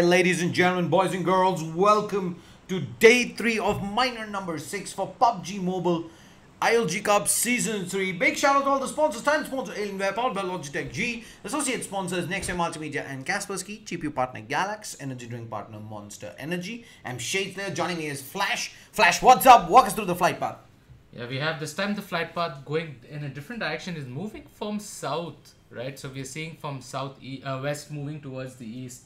right, ladies and gentlemen, boys and girls, welcome to day three of minor number six for PUBG Mobile ILG Cup Season 3. Big shout out to all the sponsors, time sponsor Alienware, powered by Logitech G, associate sponsors Nextwave Multimedia and Kaspersky, GPU partner Galax, energy drink partner Monster Energy. I'm Shades there, joining me is Flash. Flash, what's up? Walk us through the flight path. Yeah, we have this time the flight path going in a different direction is moving from south, right? So we are seeing from south e- uh, west moving towards the east,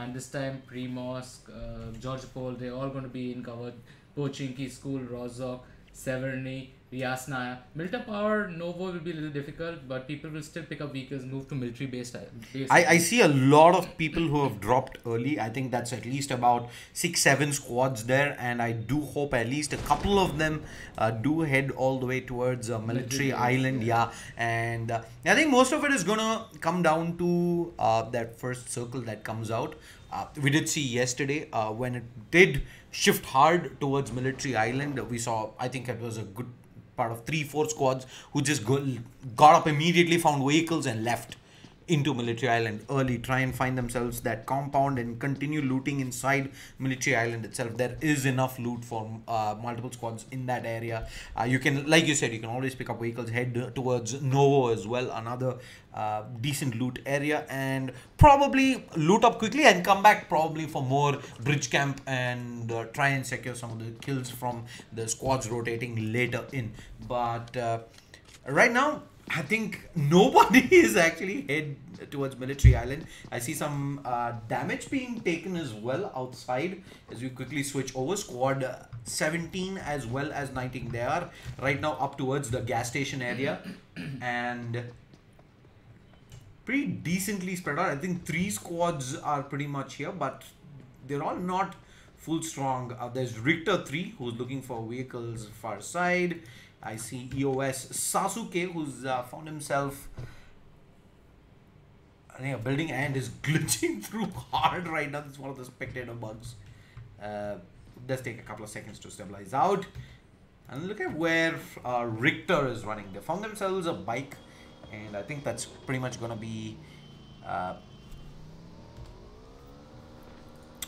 and this time Primorsk, uh, Georgiopol, they're all going to be in covered. Pochinki School, Rozhok, Severny, Yasnaya. Mylta Power, Novo will be a little difficult, but people will still pick up vehicles, move to military based. based I, I see a lot of people who have dropped early. I think that's at least about six, seven squads there, and I do hope at least a couple of them uh, do head all the way towards uh, Military Military Island. Yeah, and uh, I think most of it is gonna come down to uh, that first circle that comes out. Uh, we did see yesterday uh, when it did shift hard towards Military Island. We saw, I think it was a good part of three, four squads who just go, got up immediately, found vehicles, and left into Military Island early, try and find themselves that compound and continue looting inside Military Island itself. There is enough loot for uh, multiple squads in that area. Uh, you can, like you said, you can always pick up vehicles, head towards Novo as well, another uh, decent loot area, and probably loot up quickly and come back probably for more bridge camp and uh, try and secure some of the kills from the squads rotating later in. But uh, right now, I think nobody is actually head towards Military Island. I see some uh, damage being taken as well outside as we quickly switch over. Squad uh, 17 as well as 19. They are right now up towards the gas station area and pretty decently spread out. I think three squads are pretty much here, but they're all not full strong. Uh, there's Richter 3 who's looking for vehicles far side. I see EOS Sasuke who's uh, found himself a building and is glitching through hard right now. That's one of the spectator bugs. Uh, does take a couple of seconds to stabilize out. And look at where uh, Richter is running. They found themselves a bike, and I think that's pretty much gonna be uh,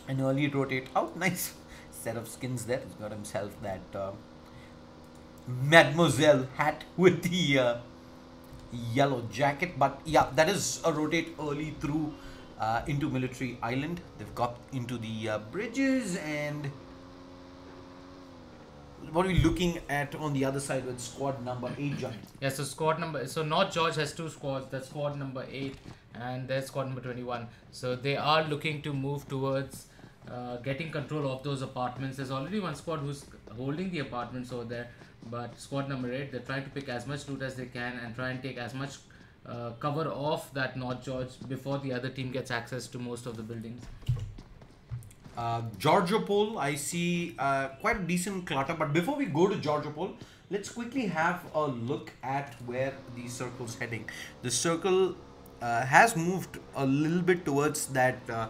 an early rotate out. Nice set of skins there. He's got himself that uh, Mademoiselle hat with the uh, yellow jacket. But yeah, that is a rotate early through uh, into Military Island. They've got into the uh, bridges and what are we looking at on the other side with squad number 8 Johnny? Yeah, so squad number so North George has two squads. That's squad number eight and there's squad number twenty one. So they are looking to move towards uh, getting control of those apartments. There's already one squad who's holding the apartments over there, but squad number eight they're trying to pick as much loot as they can and try and take as much uh, cover off that North George before the other team gets access to most of the buildings. Uh, Georgiopol, I see uh, quite a decent clutter. But before we go to Georgiopol, let's quickly have a look at where the circle's heading. The circle uh, has moved a little bit towards that uh,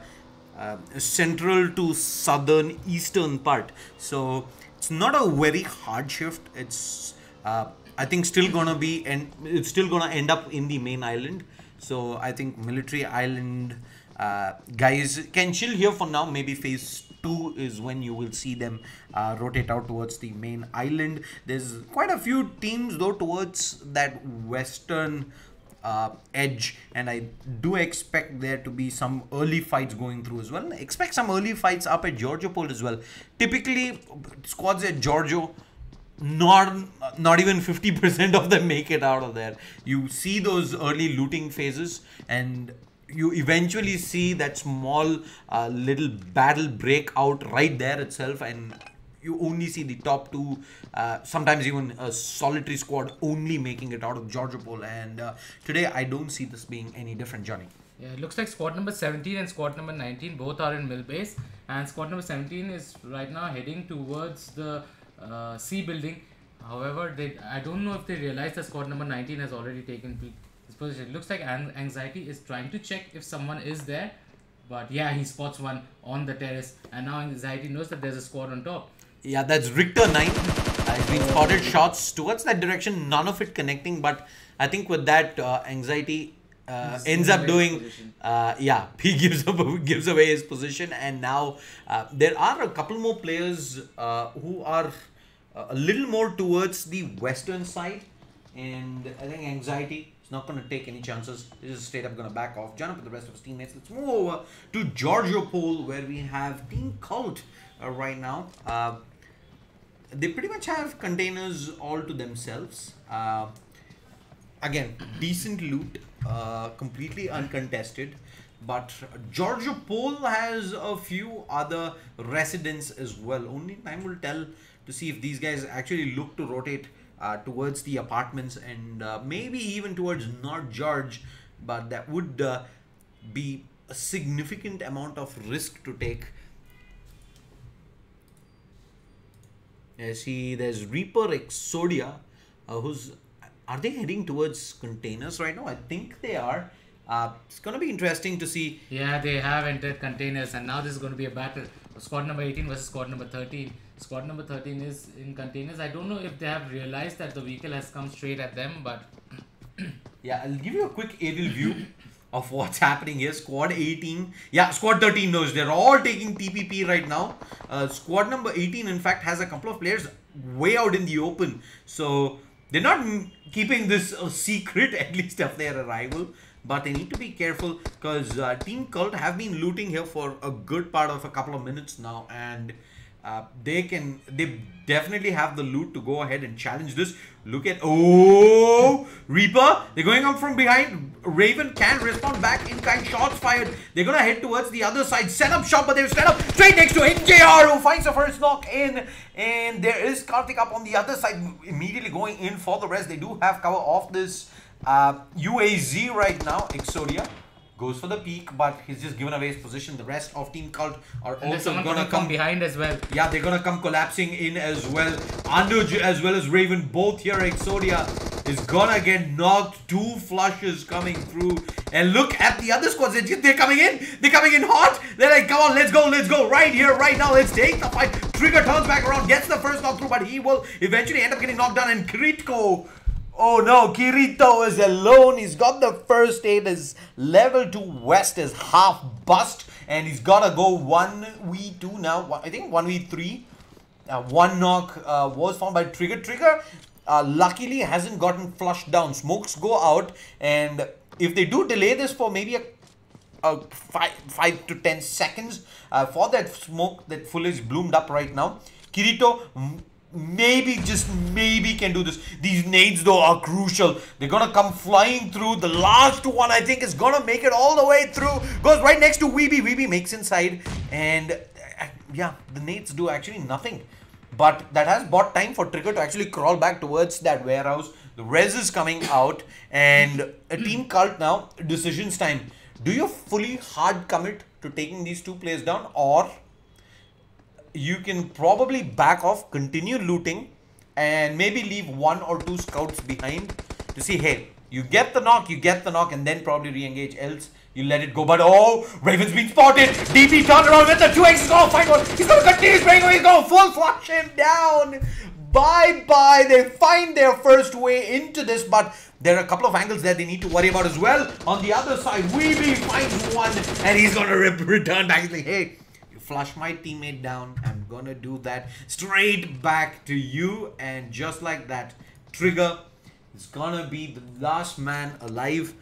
uh, central to southern eastern part. So it's not a very hard shift. It's uh, I think still gonna be and it's still gonna end up in the main island. So I think military island uh, guys can chill here for now. Maybe phase two is when you will see them uh, rotate out towards the main island. There's quite a few teams though towards that western uh, edge, and I do expect there to be some early fights going through as well. Expect some early fights up at Georgiopol as well. Typically, squads at Giorgio not not even 50% of them make it out of there you see those early looting phases and you eventually see that small uh, little battle break out right there itself and you only see the top two uh, sometimes even a solitary squad only making it out of Georgia Georgiopol and uh, today I don't see this being any different Johnny Yeah, it looks like squad number 17 and squad number 19 both are in mill base, and squad number 17 is right now heading towards the uh, C building. However, they I don't know if they realize that squad number 19 has already taken this position. It looks like an- anxiety is trying to check if someone is there, but yeah, he spots one on the terrace, and now anxiety knows that there's a squad on top. Yeah, that's Richter 9. I've been spotted shots towards that direction, none of it connecting. But I think with that uh, anxiety, uh, ends up doing uh, yeah he gives up, gives away his position and now uh, there are a couple more players uh, who are uh, a little more towards the western side and I think anxiety is not going to take any chances this is straight up going to back off John up with the rest of his teammates let's move over to Georgiopol where we have Team Cult uh, right now uh, they pretty much have containers all to themselves. Uh, again decent loot uh, completely uncontested. But Georgia Pole has a few other residents as well. Only time will tell to see if these guys actually look to rotate uh, towards the apartments and uh, maybe even towards North George but that would uh, be a significant amount of risk to take Yeah, see, there's Reaper Exodia, uh, who's are they heading towards containers right now? I think they are. Uh, it's gonna be interesting to see. Yeah, they have entered containers, and now this is going to be a battle. Squad number 18 versus squad number 13. Squad number 13 is in containers. I don't know if they have realized that the vehicle has come straight at them, but Yeah, I'll give you a quick aerial view of what's happening here. Squad 18, yeah, squad 13 knows they're all taking TPP right now. Uh, squad number 18, in fact, has a couple of players way out in the open, so they're not keeping this a secret at least of their arrival. But they need to be careful because uh, Team Cult have been looting here for a good part of a couple of minutes now, and uh, they can they definitely have the loot to go ahead and challenge this. Look at oh Reaper, they're going up from behind. Raven can respond back in kind. Shots fired. They're gonna head towards the other side. Set up shop, but they've set up straight next to NJR who finds the first knock in. And there is Karthik up on the other side, immediately going in for the rest. They do have cover off this uh, UAZ right now. Exodia goes for the peak, but he's just given away his position. The rest of Team Cult are and also someone gonna coming come behind as well. yeah, they're gonna come collapsing in as well. Anuj as well as Raven, both here. Exodia is gonna get knocked. Two flushes coming through. And look at the other squads. They're coming in. They're coming in hot. They're like, come on, let's go, let's go. Right here, right now. Let's take the fight. Trigger turns back around, gets the first knock through, but he will eventually end up getting knocked down. And Kirito. Oh no, Kirito is alone. He's got the first aid. His level 2 vest is half bust. And he's gotta go 1v2 now. I think 1v3. Uh, one knock uh, was found by Trigger. Trigger uh, luckily hasn't gotten flushed down. Smokes go out. And if they do delay this for maybe a uh, five, five to ten seconds uh, for that smoke that foliage bloomed up right now. Kirito maybe just maybe can do this. These nades though are crucial. They're gonna come flying through. The last one I think is gonna make it all the way through. Goes right next to Weeby. Weeby makes inside and uh, yeah, the nades do actually nothing. But that has bought time for Trigger to actually crawl back towards that warehouse. The res is coming out, and a team cult now. Decisions time. Do you fully hard commit to taking these two players down, or you can probably back off, continue looting, and maybe leave one or two scouts behind to see, hey, you get the knock, you get the knock, and then probably re-engage. Else, you let it go. But oh, Raven's been spotted. DP turned around with the 2x. He's gonna find one. He's gonna continue spraying. He's gonna full flush him down. Bye bye. They find their first way into this, but there are a couple of angles that they need to worry about as well. On the other side, Weeby finds one, and he's gonna rip, return back. He's like, hey, flush my teammate down. I'm gonna do that straight back to you, and just like that, Trigger is gonna be the last man alive.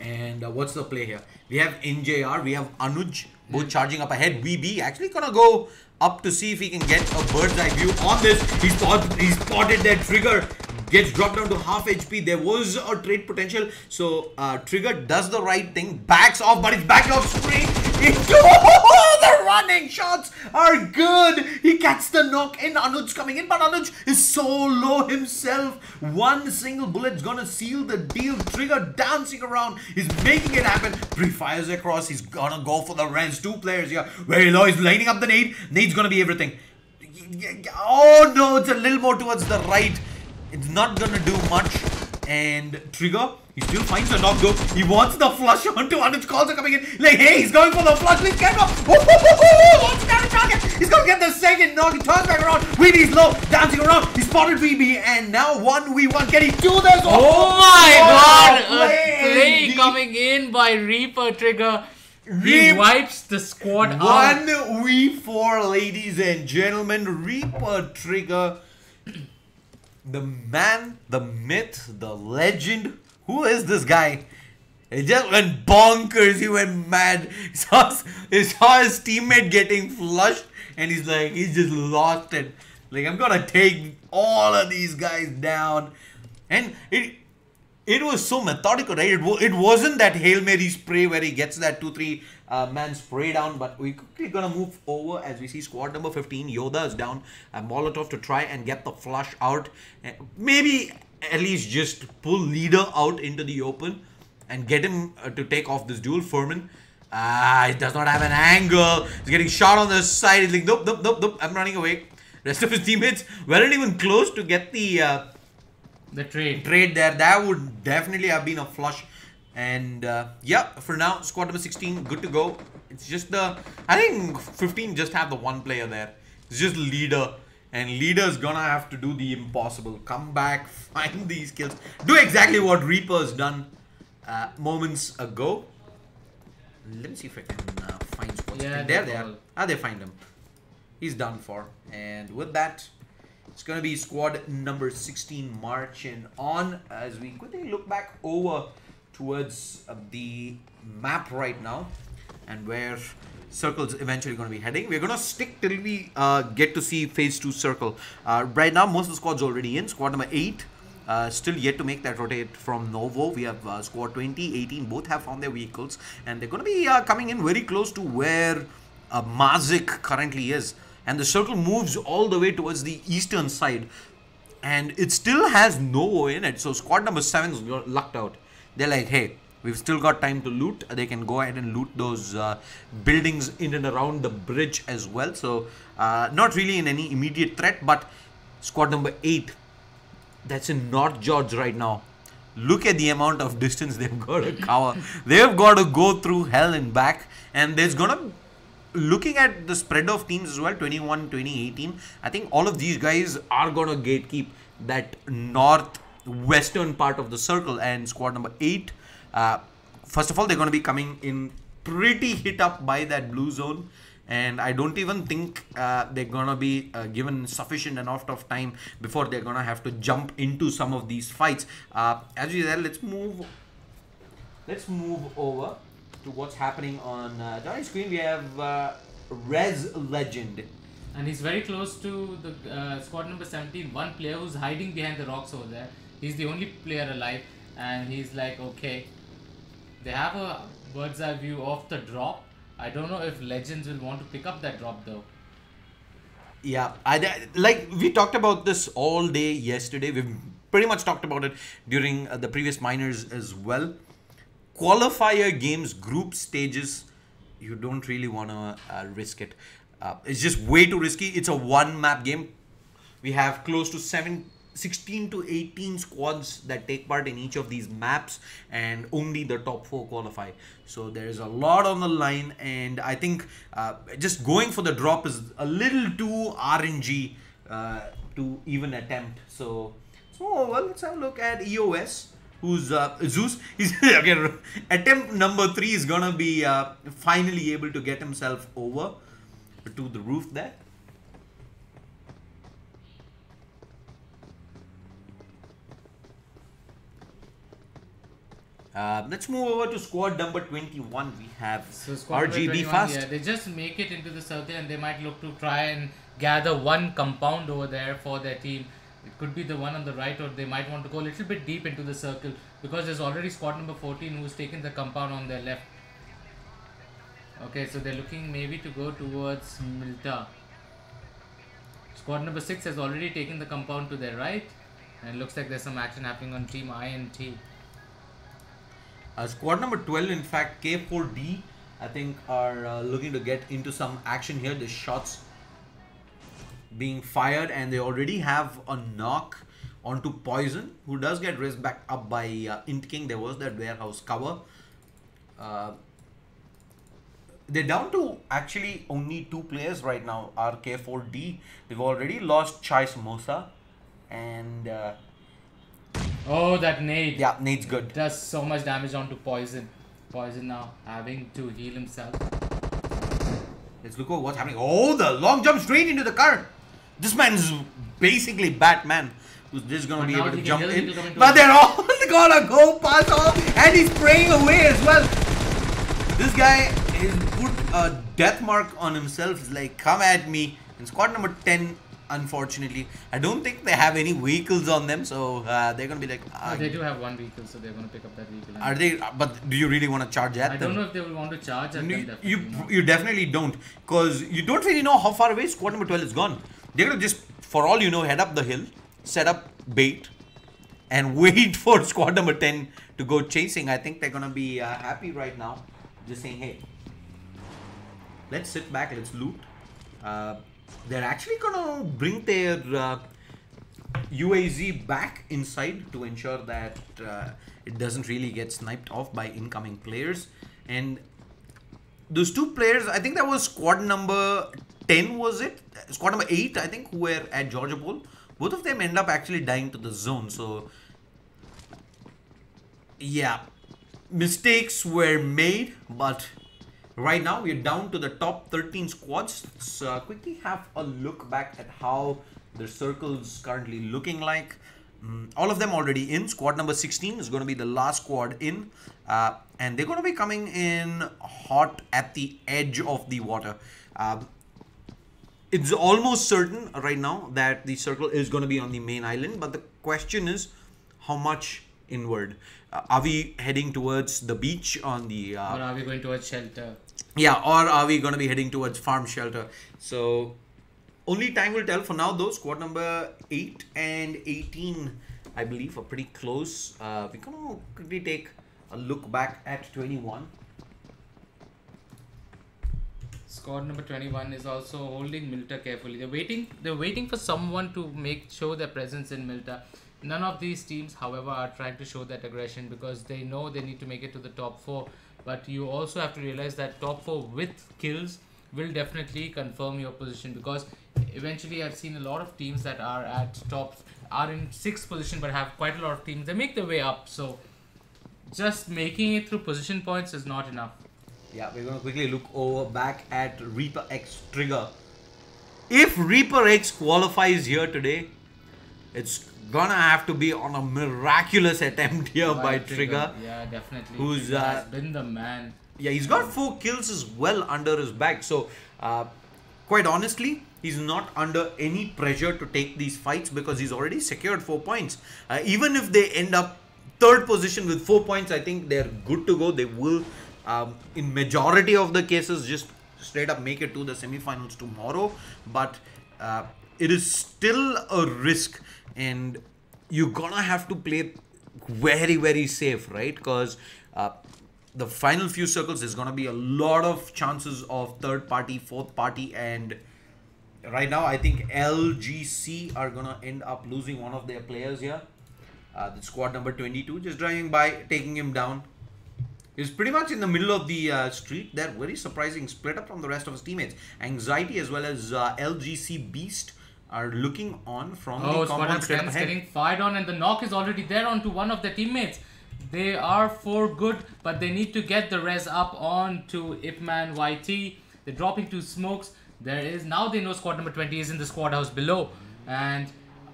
And uh, what's the play here? We have NJR, we have Anuj, both charging up ahead. Weeby actually gonna go up to see if he can get a bird's eye view on this. He's spotted, he spotted that trigger. Gets dropped down to half HP. There was a trade potential. So uh, Trigger does the right thing. Backs off, but it's back off straight into the running shots are good. He gets the knock in. Anuj's coming in, but Anuj is so low himself. One single bullet's gonna seal the deal. Trigger dancing around. He's making it happen. Three fires across. He's gonna go for the res. Two players here. Very low. He's lining up the nade. Nade's gonna be everything. Oh no, it's a little more towards the right. It's not gonna do much. And Trigger, he still finds a knock though. He wants the flush onto Anuj. Calls are coming in. Like, hey, he's going for the flush. Please get off. What's that target? He's gonna get the second knock. He turns back around. Weeby's low, dancing around. He spotted Weeby, and now 1v1. Can he do this? Oh, oh my God, a coming in by Reaper Trigger. He wipes the squad out. One V4, ladies and gentlemen. Reaper Trigger. The man, the myth, the legend. Who is this guy? He just went bonkers. He went mad. He saw, he saw his teammate getting flushed, and he's like, he's just lost it. Like, I'm gonna take all of these guys down. And it it was so methodical, right? It, it wasn't that Hail Mary spray where he gets that 2 3 uh, man spray down, but we quickly gonna move over as we see squad number 15. Yoda is down. A Molotov to try and get the flush out. Uh, Maybe at least just pull leader out into the open and get him uh, to take off this duel. Furman. Ah, he does not have an angle. He's getting shot on the side. He's like, nope, nope, nope, nope. I'm running away. Rest of his teammates weren't even close to get the uh, The trade. trade there. That would definitely have been a flush. And uh, yeah, for now, squad number 16, good to go. It's just the. I think 15 just have the one player there. It's just leader. And leader's gonna have to do the impossible. Come back, find these kills. Do exactly what Reaper's done uh, moments ago. Let me see if I can uh, find squad. Yeah, there they are. Ah, they find him. He's done for. And with that, it's to be squad number 16 marching on as we quickly look back over towards uh, the map right now and where circle's eventually going to be heading. We're going to stick till we uh, get to see phase 2 circle. Uh, right now, most of the squad's already in. Squad number 8 uh, still yet to make that rotate from Novo. We have uh, squad 20, 18, both have found their vehicles and they're going to be uh, coming in very close to where uh, Mazik currently is. And the circle moves all the way towards the eastern side and it still has Novo in it. So squad number 7's got lucked out. They're like, hey, we've still got time to loot. They can go ahead and loot those uh, buildings in and around the bridge as well. So uh, not really in any immediate threat, but squad number 8 that's in North George right now. Look at the amount of distance they've got to cover. they've got to go through hell and back. And there's gonna looking at the spread of teams as well 21 2018 i think all of these guys are gonna gatekeep that north western part of the circle and squad number 8 uh, first of all they're going to be coming in pretty hit up by that blue zone and i don't even think uh, they're going to be uh, given sufficient enough of time before they're going to have to jump into some of these fights uh, as you said let's move let's move over to what's happening on uh, the screen. We have uh, Res Legend. And he's very close to the uh, squad number 17. One player who's hiding behind the rocks over there. He's the only player alive. And he's like, okay. They have a bird's eye view of the drop. I don't know if Legends will want to pick up that drop though. Yeah, I, like we talked about this all day yesterday. We've pretty much talked about it during uh, the previous minors as well. Qualifier games, group stages, you don't really want to uh, risk it. Uh, it's just way too risky. It's a one map game. We have close to seven, 16 to 18 squads that take part in each of these maps, and only the top four qualify. So there's a lot on the line, and I think uh, just going for the drop is a little too RNG uh, to even attempt. So, so well, let's have a look at EOS. Who's uh, Zeus? He's again attempt number three is gonna be uh, finally able to get himself over to the roof there. Uh, let's move over to squad number 21. We have So RGB fast. Yeah, they just make it into the circle and they might look to try and gather one compound over there for their team. It could be the one on the right, or they might want to go a little bit deep into the circle because there's already squad number 14 who's taken the compound on their left. Okay, so they're looking maybe to go towards Mylta. Squad number 6 has already taken the compound to their right, and looks like there's some action happening on team I and T. Uh, squad number 12, in fact, K4D, I think, are uh, looking to get into some action here. The shots being fired, and they already have a knock onto Poison, who does get raised back up by uh, Int King. There was that warehouse cover. Uh, they're down to actually only two players right now, RK4D. They've already lost Chai Samosa and uh, Oh, that nade. Yeah, Nate's good. Does so much damage onto Poison. Poison now having to heal himself. Let's look over what's happening. Oh, the long jump straight into the car. This man is basically Batman. Who's just gonna But be able to jump in. But they're all gonna go past all, and he's spraying away as well. This guy has put a death mark on himself. He's like, come at me. And squad number 10, unfortunately, I don't think they have any vehicles on them, so uh, they're gonna be like, Oh, uh, they do have one vehicle, so they're going to pick up that vehicle. are they? But do you really want to charge at I them? don't know if they will want to charge at No, them. you, not. you definitely don't because you don't really know how far away squad number 12 is gone they're gonna just for all you know head up the hill set up bait and wait for squad number 10 to go chasing i think they're gonna be uh, happy right now just saying hey let's sit back let's loot uh, they're actually gonna bring their uh, UAZ back inside to ensure that uh, it doesn't really get sniped off by incoming players. And those two players, I think that was squad number 10, was it? Squad number 8, I think, who were at Georgiopol. Both of them end up actually dying to the zone. So, yeah, mistakes were made, but right now we're down to the top 13 squads. Let's uh, quickly have a look back at how the circles currently looking like. Mm, all of them already in. Squad number 16 is going to be the last squad in. Uh, and they're going to be coming in hot at the edge of the water. Um, it's almost certain right now that the circle is going to be on the main island but the question is how much inward uh, are we heading towards the beach on the uh, Or are we going towards shelter? yeah or are we going to be heading towards farm shelter so only time will tell for now though squad number 8 and 18 i believe are pretty close uh, going to quickly take a look back at 21 Squad number 21 is also holding Mylta carefully. They're waiting. They're waiting for someone to make show their presence in Mylta. None of these teams, however, are trying to show that aggression because they know they need to make it to the top four. But you also have to realize that top four with kills will definitely confirm your position because eventually I've seen a lot of teams that are at top are in sixth position but have quite a lot of teams. They make their way up. So just making it through position points is not enough. Yeah, we're gonna quickly look over back at Reaper X Trigger. If Reaper X qualifies here today, it's gonna have to be on a miraculous attempt here by, Trigger. Yeah, definitely. Who's uh, has been the man. Yeah, he's got four kills as well under his bag. So, uh, quite honestly, he's not under any pressure to take these fights because he's already secured four points. Uh, even if they end up third position with four points, I think they're good to go. They will, um, in majority of the cases, just straight up make it to the semifinals tomorrow. But uh, it is still a risk, and you're gonna have to play very very safe, right? Because uh, the final few circles there's gonna be a lot of chances of third party, fourth party, and right now I think LGC are gonna end up losing one of their players here. Uh, the squad number 22 just driving by, taking him down. He's pretty much in the middle of the uh, street there. Very surprising, split up from the rest of his teammates. Anxiety as well as uh, LGC Beast are looking on from Oh, the squad compound number straight 10 up is ahead. getting fired on, and the knock is already there onto one of the teammates. They are for good, but they need to get the res up on to Ipman YT. They're dropping two smokes. There is now they know squad number 20 is in the squad house below. And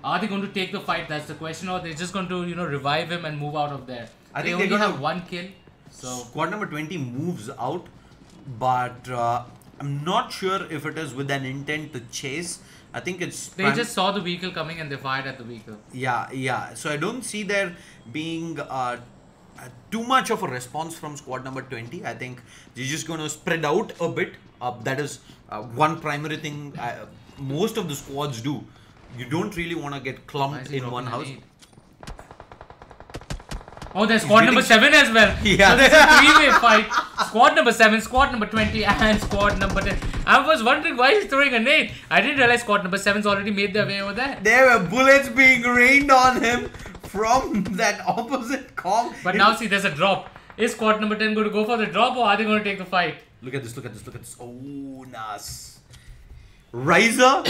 are they going to take the fight? That's the question. Or they're just going to, you know, revive him and move out of there. I they think only gonna- have one kill. So Squad number 20 moves out, but uh, I'm not sure if it is with an intent to chase. I think it's. they just saw the vehicle coming and they fired at the vehicle. Yeah, yeah. So I don't see there being uh, uh, too much of a response from squad number 20. I think they're just going to spread out a bit. Uh, that is uh, one primary thing uh, most of the squads do. You don't really want to get clumped in one house. nade? Oh, there's squad number 7 as well. Yeah. So there's a three-way fight. Squad number 7, squad number 20, and squad number 10. I was wondering why he's throwing a nade. I didn't realize squad number seven's already made their way over there. There were bullets being rained on him from that opposite com. But It- now see, there's a drop. Is squad number 10 going to go for the drop or are they going to take the fight? Look at this, look at this, look at this. Oh, Nas. Riser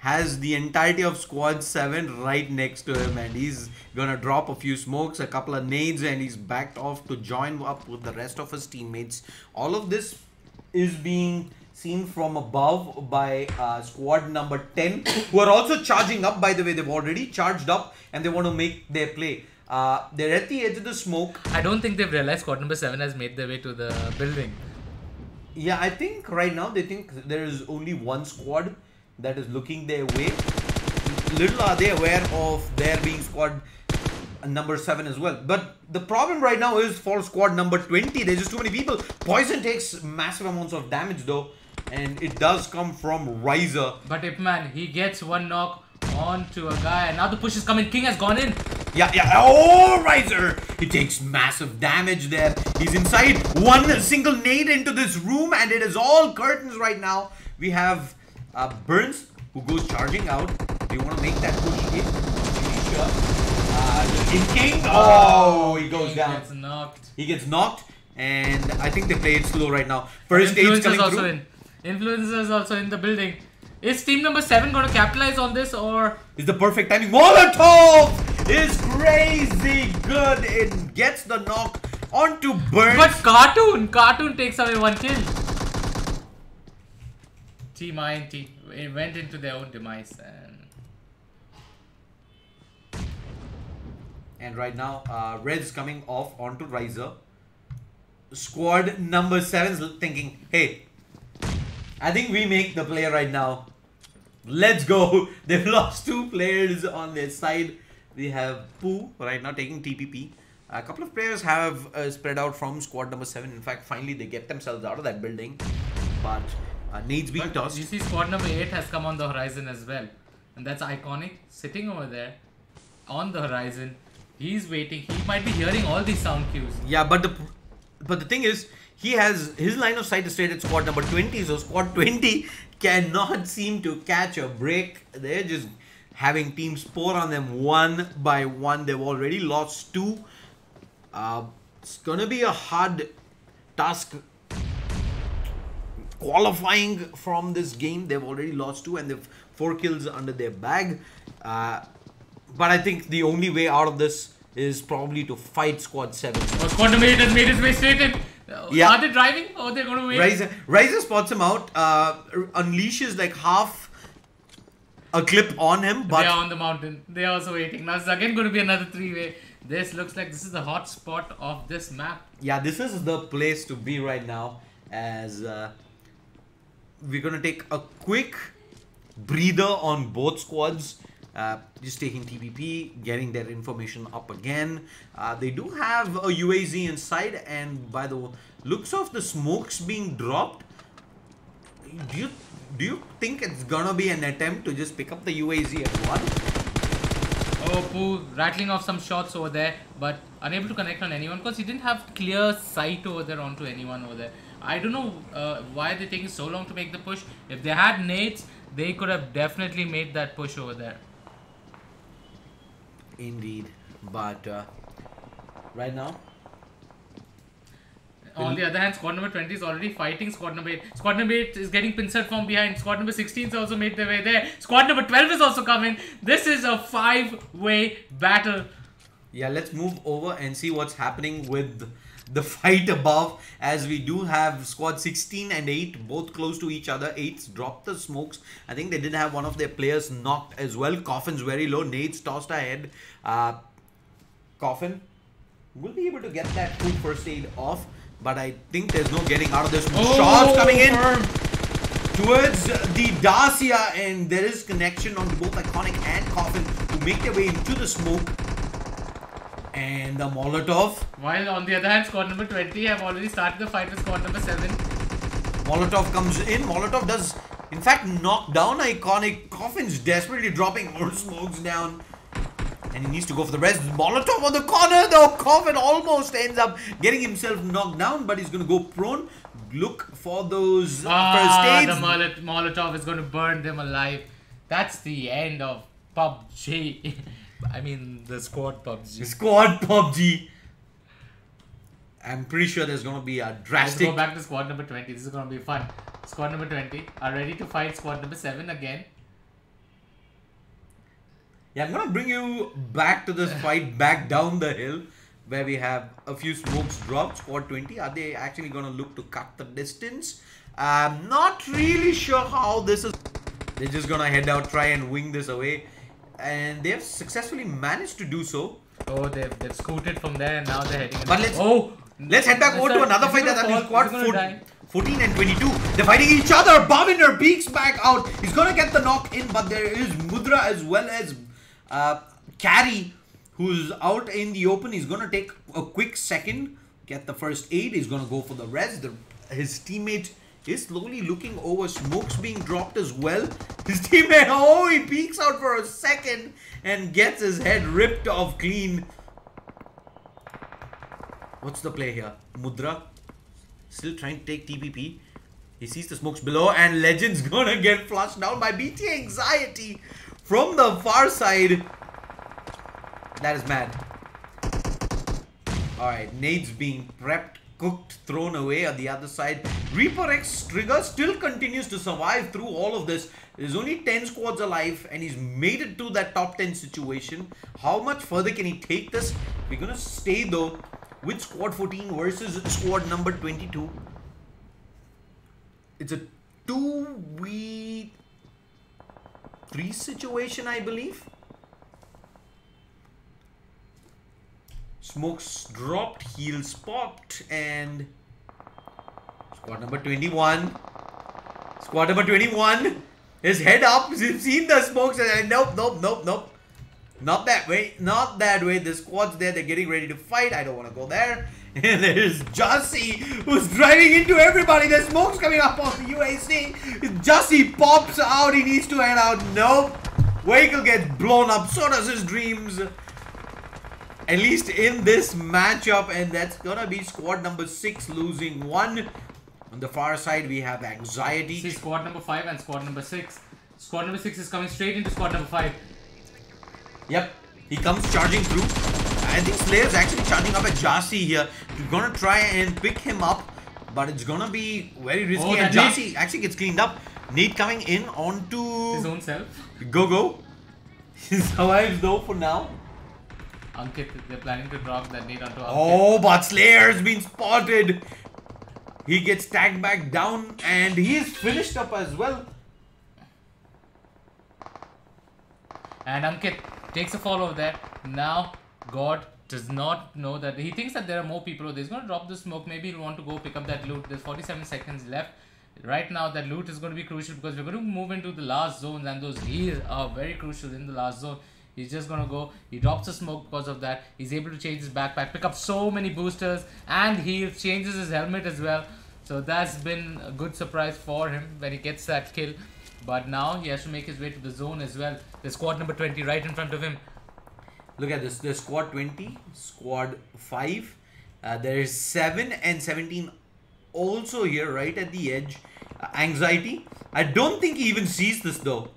has the entirety of squad 7 right next to him and he's gonna drop a few smokes a couple of nades and he's backed off to join up with the rest of his teammates. All of this is being seen from above by uh, squad number 10 who are also charging up by the way. They've already charged up and they want to make their play. Uh, they're at the edge of the smoke. I don't think they've realized squad number 7 has made their way to the building. Yeah, I think right now they think there is only one squad that is looking their way. Little are they aware of there being squad number 7 as well. But the problem right now is for squad number 20, there's just too many people. Poison takes massive amounts of damage though, and it does come from Riser. But if man, he gets one knock onto a guy and now the push is coming. King has gone in. Yeah, yeah. Oh, Riser! He takes massive damage there. He's inside one single nade into this room, and it is all curtains right now. We have uh, Burns who goes charging out. Do you want to make that push in? Felicia. Uh, in King. Oh, he goes King down. Gets knocked. He gets knocked, and I think they play it slow right now. First stage Influencers coming also through. in. Influencers also in the building. Is team number 7 going to capitalize on this or Is the perfect timing. Molotov is crazy good. It gets the knock onto Burns. But Cartoon! Cartoon takes away one kill. Team INT it went into their own demise and And right now, uh, Red's coming off onto Riser. Squad number seven's thinking, hey, I think we make the play right now. Let's go. They've lost two players on their side. We have Pooh right now taking TPP. A couple of players have uh, spread out from squad number seven. In fact, finally they get themselves out of that building. But uh, needs being But tossed. You see, squad number 8 has come on the horizon as well. And that's iconic. Sitting over there on the horizon. He's waiting. He might be hearing all these sound cues. Yeah, but the but the thing is, he has his line of sight is straight at squad number 20, so squad 20 cannot seem to catch a break. They're just having teams pour on them one by one. They've already lost two. Uh, it's gonna be a hard task qualifying from this game. They've already lost two and they've four kills under their bag. Uh, but I think the only way out of this is probably to fight squad 7. Oh, squad number 8 has made his way straight in. Yeah. Are they driving or they're going to wait? Riser, Riser spots him out, uh, unleashes like half a clip on him, they are on the mountain. They are also waiting. Now it's again going to be another three-way. This looks like this is the hot spot of this map. yeah, this is the place to be right now as uh, we're gonna take a quick breather on both squads. Uh, just taking TPP, getting their information up again. Uh, they do have a UAZ inside, and by the looks of the smokes being dropped, do you do you think it's gonna be an attempt to just pick up the UAZ at one? Oh, Pooh rattling off some shots over there, but unable to connect on anyone because he didn't have clear sight over there onto anyone over there. I don't know uh, why they're taking so long to make the push. If they had nades, they could have definitely made that push over there. Indeed, but uh, right now On the other hand, squad number 20 is already fighting squad number 8. Squad number 8 is getting pincered from behind. Squad number 16 has also made their way there. Squad number 12 is also coming. This is a five-way battle. Yeah, let's move over and see what's happening with the fight above as we do have squad 16 and 8 both close to each other. 8's dropped the smokes. I think they did have one of their players knocked as well. Coffin's very low. Nate's tossed ahead. Uh, Coffin will be able to get that full first aid off. But I think there's no getting out of this. Shots coming in firm. towards the Dacia and there is connection on both Iconic and Coffin to make their way into the smoke. And the Molotov. While on the other hand, squad number 20 have already started the fight with squad number 7. Molotov comes in. Molotov does, in fact, knock down Iconic. Coffin's desperately dropping more smokes down. And he needs to go for the rest. Molotov on the corner, though. Coffin almost ends up getting himself knocked down, but he's going to go prone. Look for those Ah, first the aids. Molot- Molotov is going to burn them alive. That's the end of PUBG. I mean, the squad PUBG. Squad PUBG. I'm pretty sure there's going to be a drastic. Let's go back to squad number 20. This is going to be fun. Squad number 20 are ready to fight squad number 7 again. Yeah, I'm gonna bring you back to this fight, back down the hill, where we have a few smokes dropped. Squad 20. Are they actually gonna look to cut the distance? I'm not really sure how this is. They're just gonna head out, try and wing this away, and they've successfully managed to do so. Oh, they've, they've scooted from there and now they're heading. But let's- oh, Let's head back over to another fight that's happening. Squad Is he gonna 14, 14 and 22. They're fighting each other. Babinder peeks back out. He's gonna get the knock in, but there is Mudra as well as uh, Carry, who's out in the open. He's gonna take a quick second, get the first aid. He's gonna go for the res. The, his teammate is slowly looking over. Smokes being dropped as well. His teammate, oh, he peeks out for a second and gets his head ripped off clean. What's the play here? Mudra still trying to take TPP. He sees the smokes below and Legend's gonna get flushed down by BT Anxiety from the far side. That is mad. Alright, nades being prepped, cooked, thrown away on the other side. Reaper X Trigger still continues to survive through all of this. There's only 10 squads alive and he's made it to that top 10 situation. How much further can he take this? We're gonna stay though with squad 14 versus squad number 22. It's a 2v3 situation, I believe. Smokes dropped, heals popped, and squad number 21. Squad number 21 His head up. He's seen the smokes and nope, nope, nope, nope. Not that way. Not that way. The squad's there. They're getting ready to fight. I don't want to go there. And there's Jussie who's driving into everybody. There's smokes coming up on the UAZ. Jussie pops out. He needs to head out. Nope. Vehicle gets blown up. So does his dreams. At least in this matchup. And that's gonna be squad number six losing one. On the far side, we have anxiety. see squad number 5 and squad number 6. Squad number 6 is coming straight into squad number 5. Yep, he comes charging through. I think Slayer's actually charging up at Jasi here. We're gonna try and pick him up, but it's gonna be very risky. Oh, and Jasi actually gets cleaned up. Nate coming in onto His own self. Go-Go. He survives though for now. Ankit, they're planning to drop that nade onto Ankit. Oh, but Slayer's been spotted. He gets tagged back down and he is finished up as well. And Ankit takes a fall over there. Now, God does not know that. He thinks that there are more people over there. He's going to drop the smoke. Maybe he'll want to go pick up that loot. There's 47 seconds left. Right now, that loot is going to be crucial because we're going to move into the last zones, and those heals are very crucial in the last zone. He's just gonna go. He drops the smoke because of that. He's able to change his backpack, pick up so many boosters, and he changes his helmet as well. So that's been a good surprise for him when he gets that kill. But now he has to make his way to the zone as well. The squad number 20 right in front of him. Look at this. There's squad 20, squad 5. Uh, there's 7 and 17 also here, right at the edge. Uh, anxiety. I don't think he even sees this though.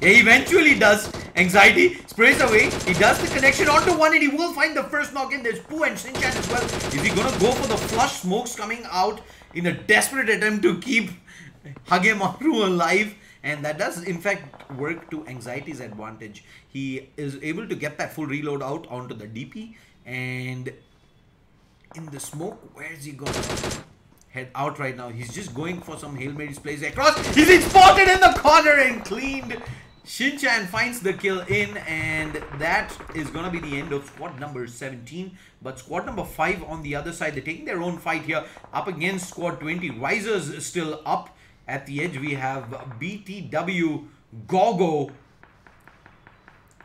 He eventually does. Anxiety sprays away. He does the connection onto one and he will find the first knock in. There's Pooh and Shinchan as well. Is he gonna go for the flush smokes coming out in a desperate attempt to keep Hagemaru alive? And that does in fact work to Anxiety's advantage. He is able to get that full reload out onto the DP and in the smoke, where is he going? Head out right now. He's just going for some Hail Marys plays across. He's spotted in the corner and cleaned. Shinchan finds the kill in and that is gonna be the end of squad number 17. But squad number 5 on the other side, they're taking their own fight here up against squad 20. Risers still up at the edge. We have BTW Gogo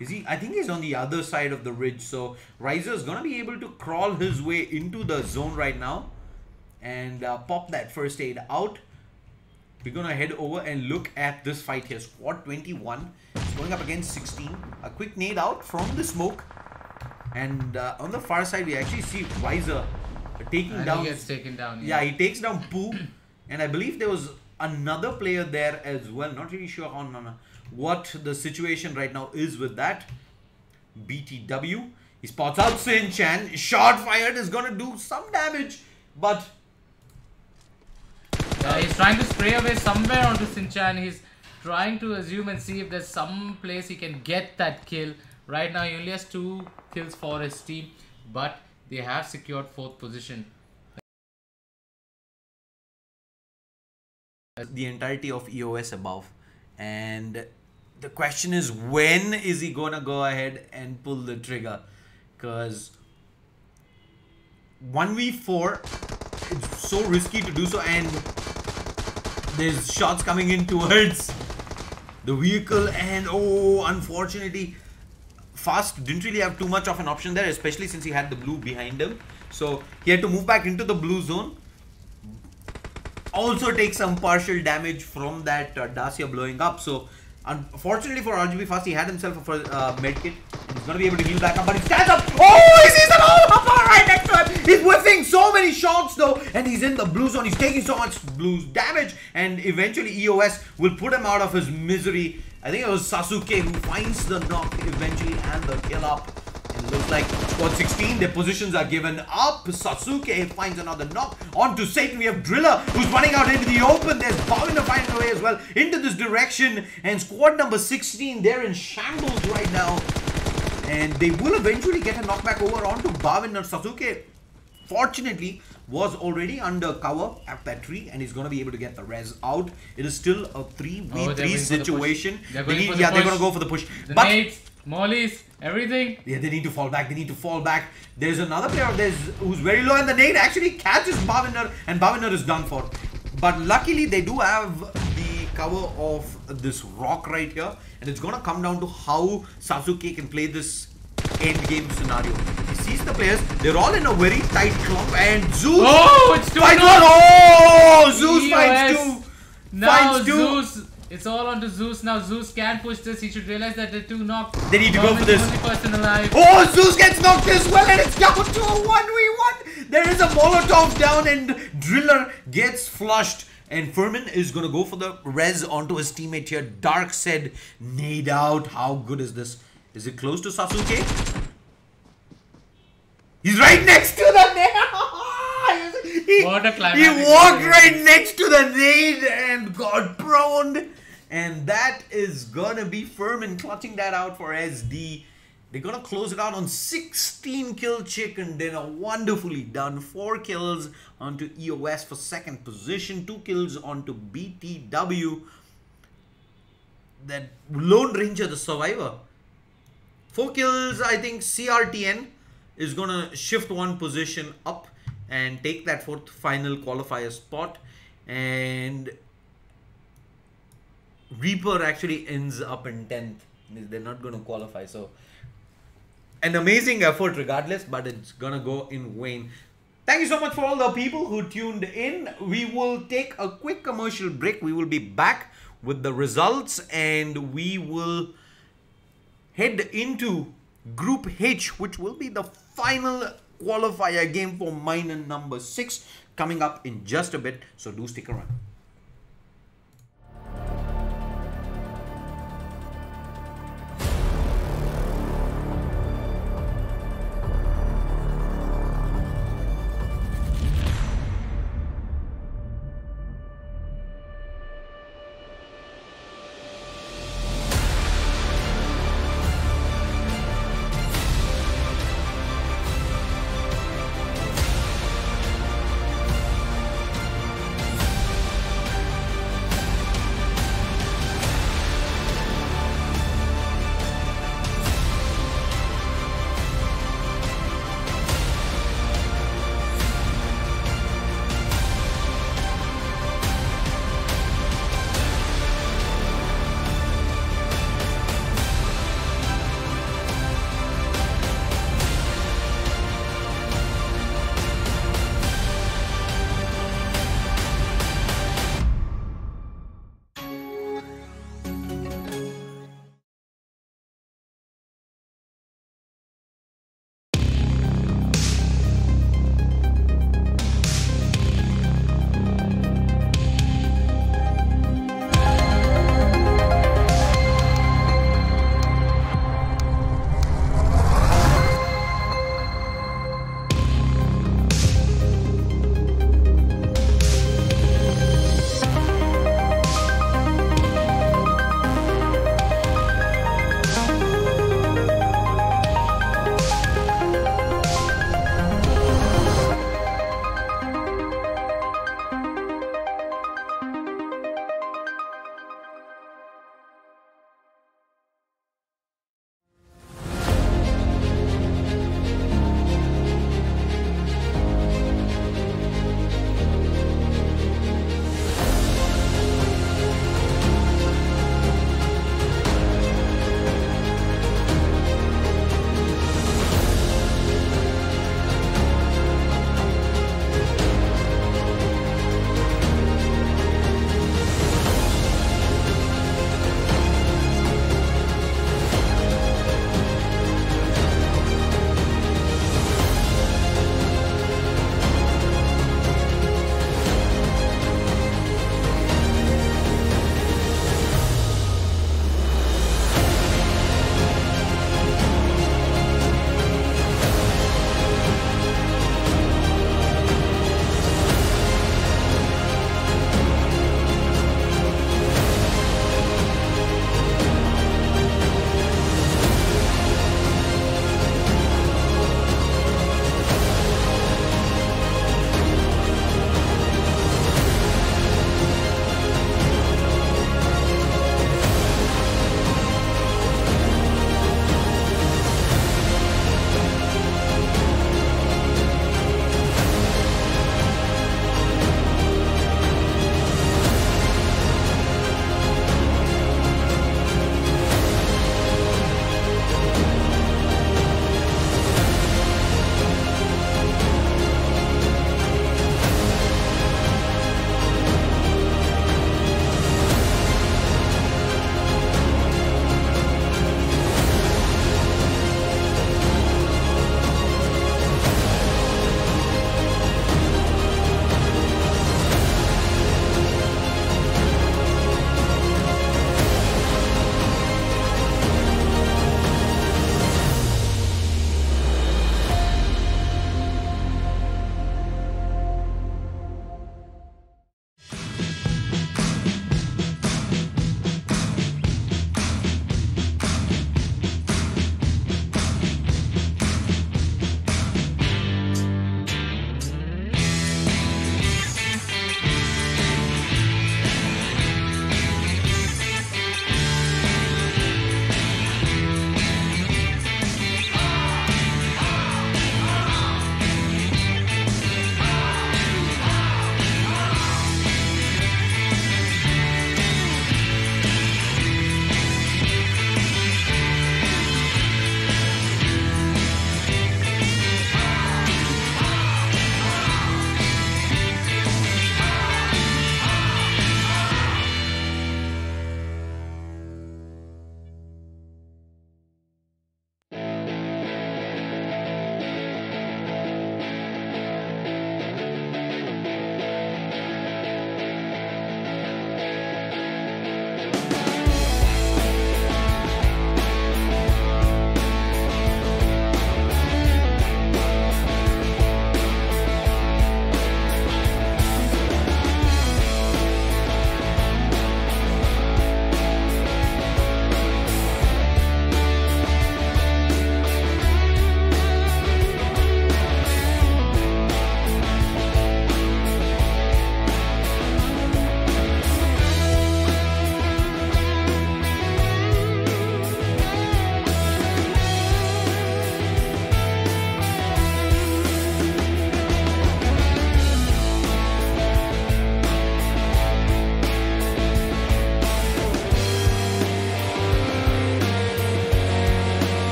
is he? I think he's on the other side of the ridge. So Riser is gonna be able to crawl his way into the zone right now, and uh, pop that first aid out. We're gonna head over and look at this fight here. Squad 21 is going up against 16. A quick nade out from the smoke, and uh, on the far side we actually see Riser taking And down. he gets taken down. Yeah, he takes down Pooh, and I believe there was another player there as well. Not really sure on, on what the situation right now is with that. BTW. He spots out Sin Chan. Shot fired is gonna do some damage, but Yeah, trying to spray away somewhere onto Sinchan. He's trying to assume and see if there's some place he can get that kill. Right now, he only has two kills for his team, but they have secured fourth position. the entirety of EOS above. And the question is, when is he gonna go ahead and pull the trigger? Because 1v4, it's so risky to do so, and there's shots coming in towards the vehicle, and oh, unfortunately, Fast didn't really have too much of an option there, especially since he had the blue behind him. So he had to move back into the blue zone also take some partial damage from that uh, Dacia blowing up. So, unfortunately for RGB Fast, he had himself a uh, medkit. He's going to be able to heal back up, but he stands up. Oh, he sees the hopper right to him. He's whiffing so many shots though, and he's in the blue zone. He's taking so much blue damage, and eventually EOS will put him out of his misery. I think it was Sasuke who finds the knock eventually and the kill up. It looks like squad 16, their positions are given up. Sasuke finds another knock. onto Satan, we have Driller who's running out into the open. There's Bhavin finding a way as well into this direction. And squad number 16, they're in shambles right now. And they will eventually get a knockback over onto Bhavin or Sasuke. Fortunately, was already under cover at that tree and he's going to be able to get the res out. It is still a 3v3 oh, situation. The they need, the yeah, they're going to go for the push. The but nades, mollies, everything. Yeah, they need to fall back. They need to fall back. There's another player there's who's very low and the nade actually catches Bhaviner and Bhaviner is done for. But luckily they do have the cover of this rock right here and it's going to come down to how Sasuke can play this end game scenario. He sees the players, they're all in a very tight clump and Zeus oh, it's finds one. Oh, Zeus EOS. finds two. Now finds two. Zeus, it's all on to Zeus now. Zeus can push this. He should realize that the two knocked. They need to go for this. Person alive. Oh, Zeus gets knocked as well and it's down to a 1v1. There is a Molotov down and Driller gets flushed. And Furman is going to go for the res onto his teammate here. Dark said, nade out. How good is this? Is it close to Sasuke? He's right next to the nade. he, what a He walked right next to the nade and got prone. And that is gonna be Furman clutching that out for SD. They're gonna close it out on 16 kill chicken dinner. Wonderfully done. Four kills onto EOS for second position. Two kills onto BTW. That Lone Ranger, the survivor. Four kills, I think CRTN is going to shift one position up and take that fourth final qualifier spot. And Reaper actually ends up in 10th. They're not going to qualify. So, an amazing effort regardless, but it's to go in vain. Thank you so much for all the people who tuned in. We will take a quick commercial break. We will be back with the results and we will head into Group H, which will be the final qualifier game for minor number 6 coming up in just a bit. So do stick around.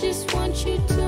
Just want you to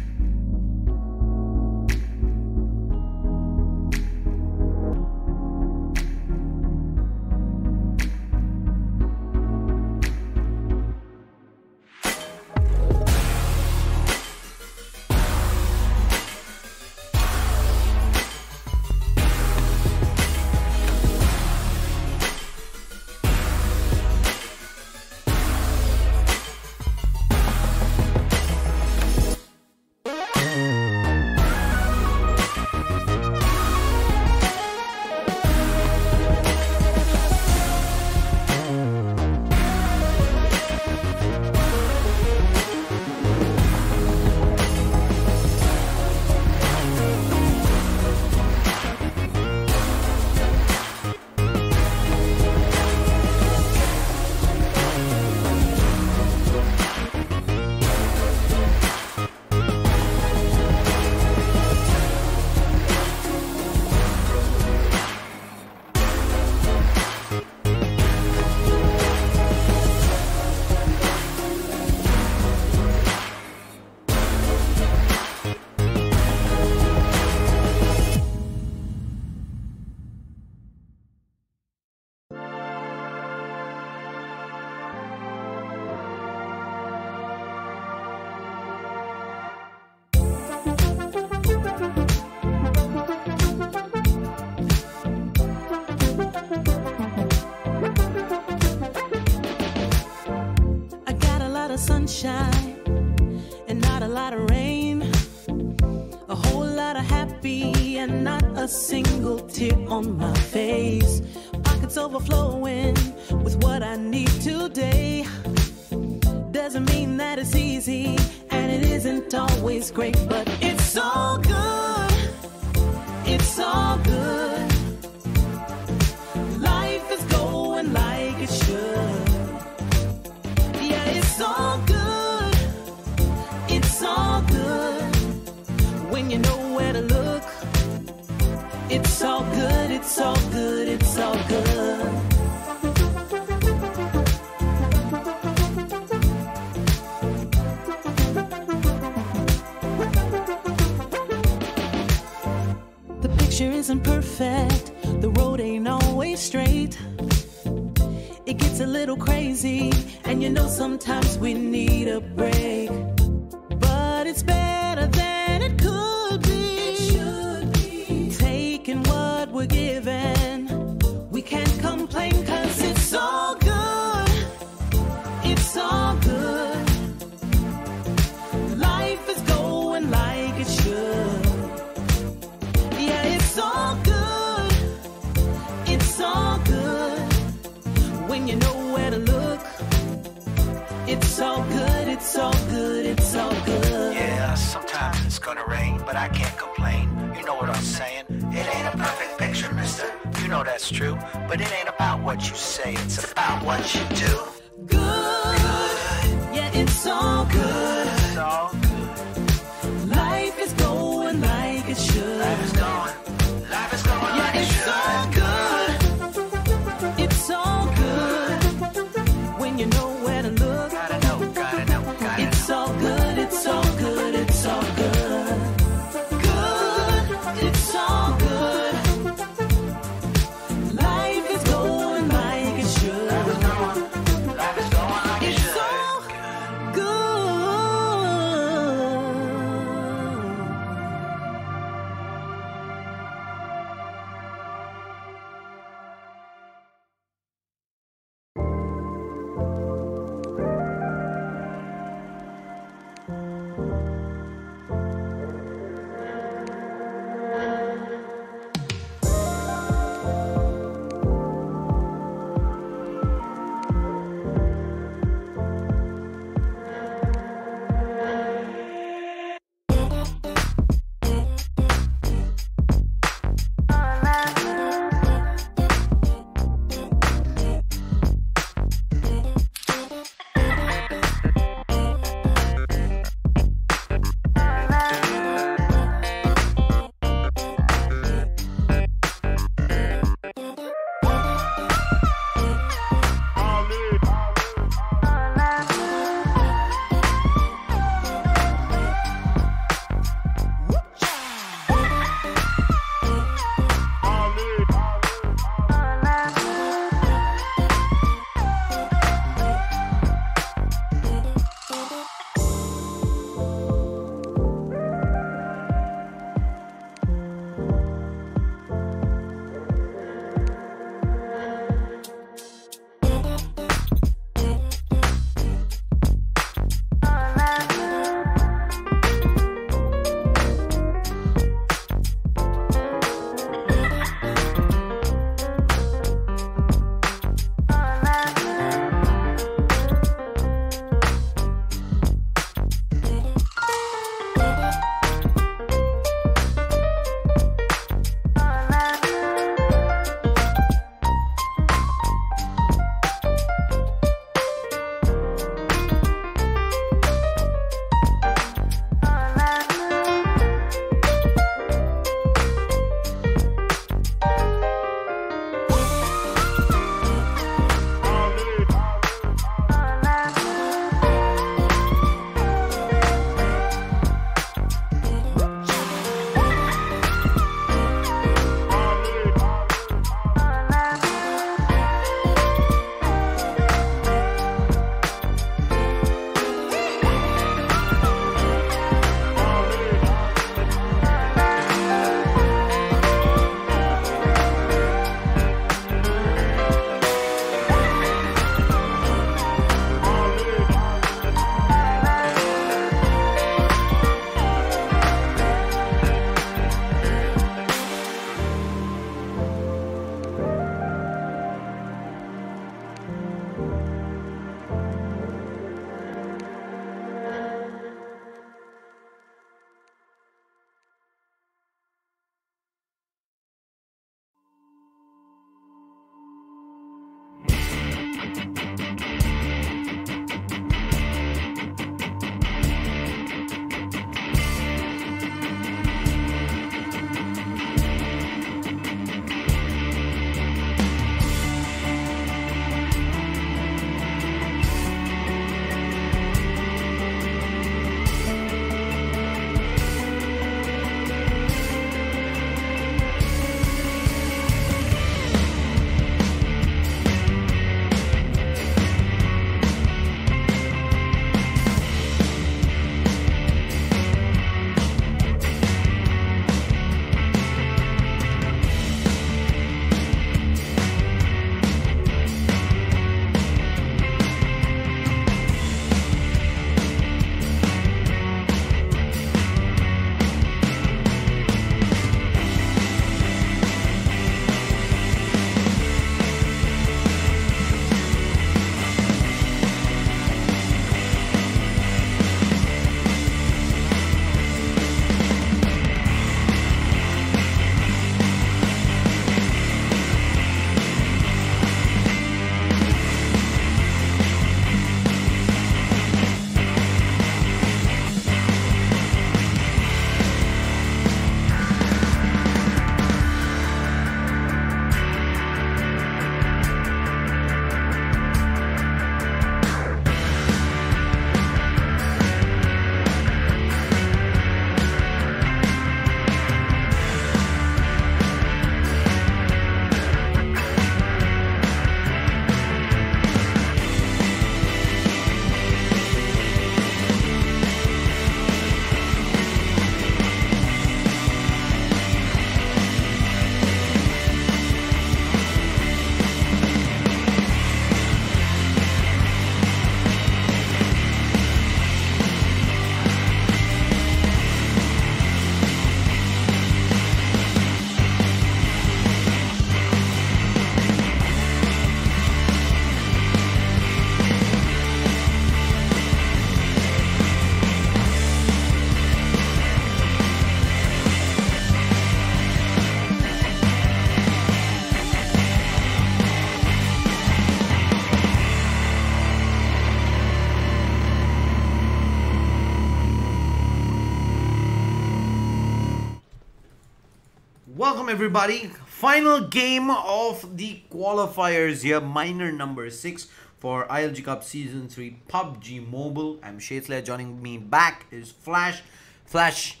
Welcome everybody. Final game of the qualifiers here, minor number six for ILG Cup Season 3 PUBG Mobile. I'm Shaitley. Joining me back is Flash. Flash,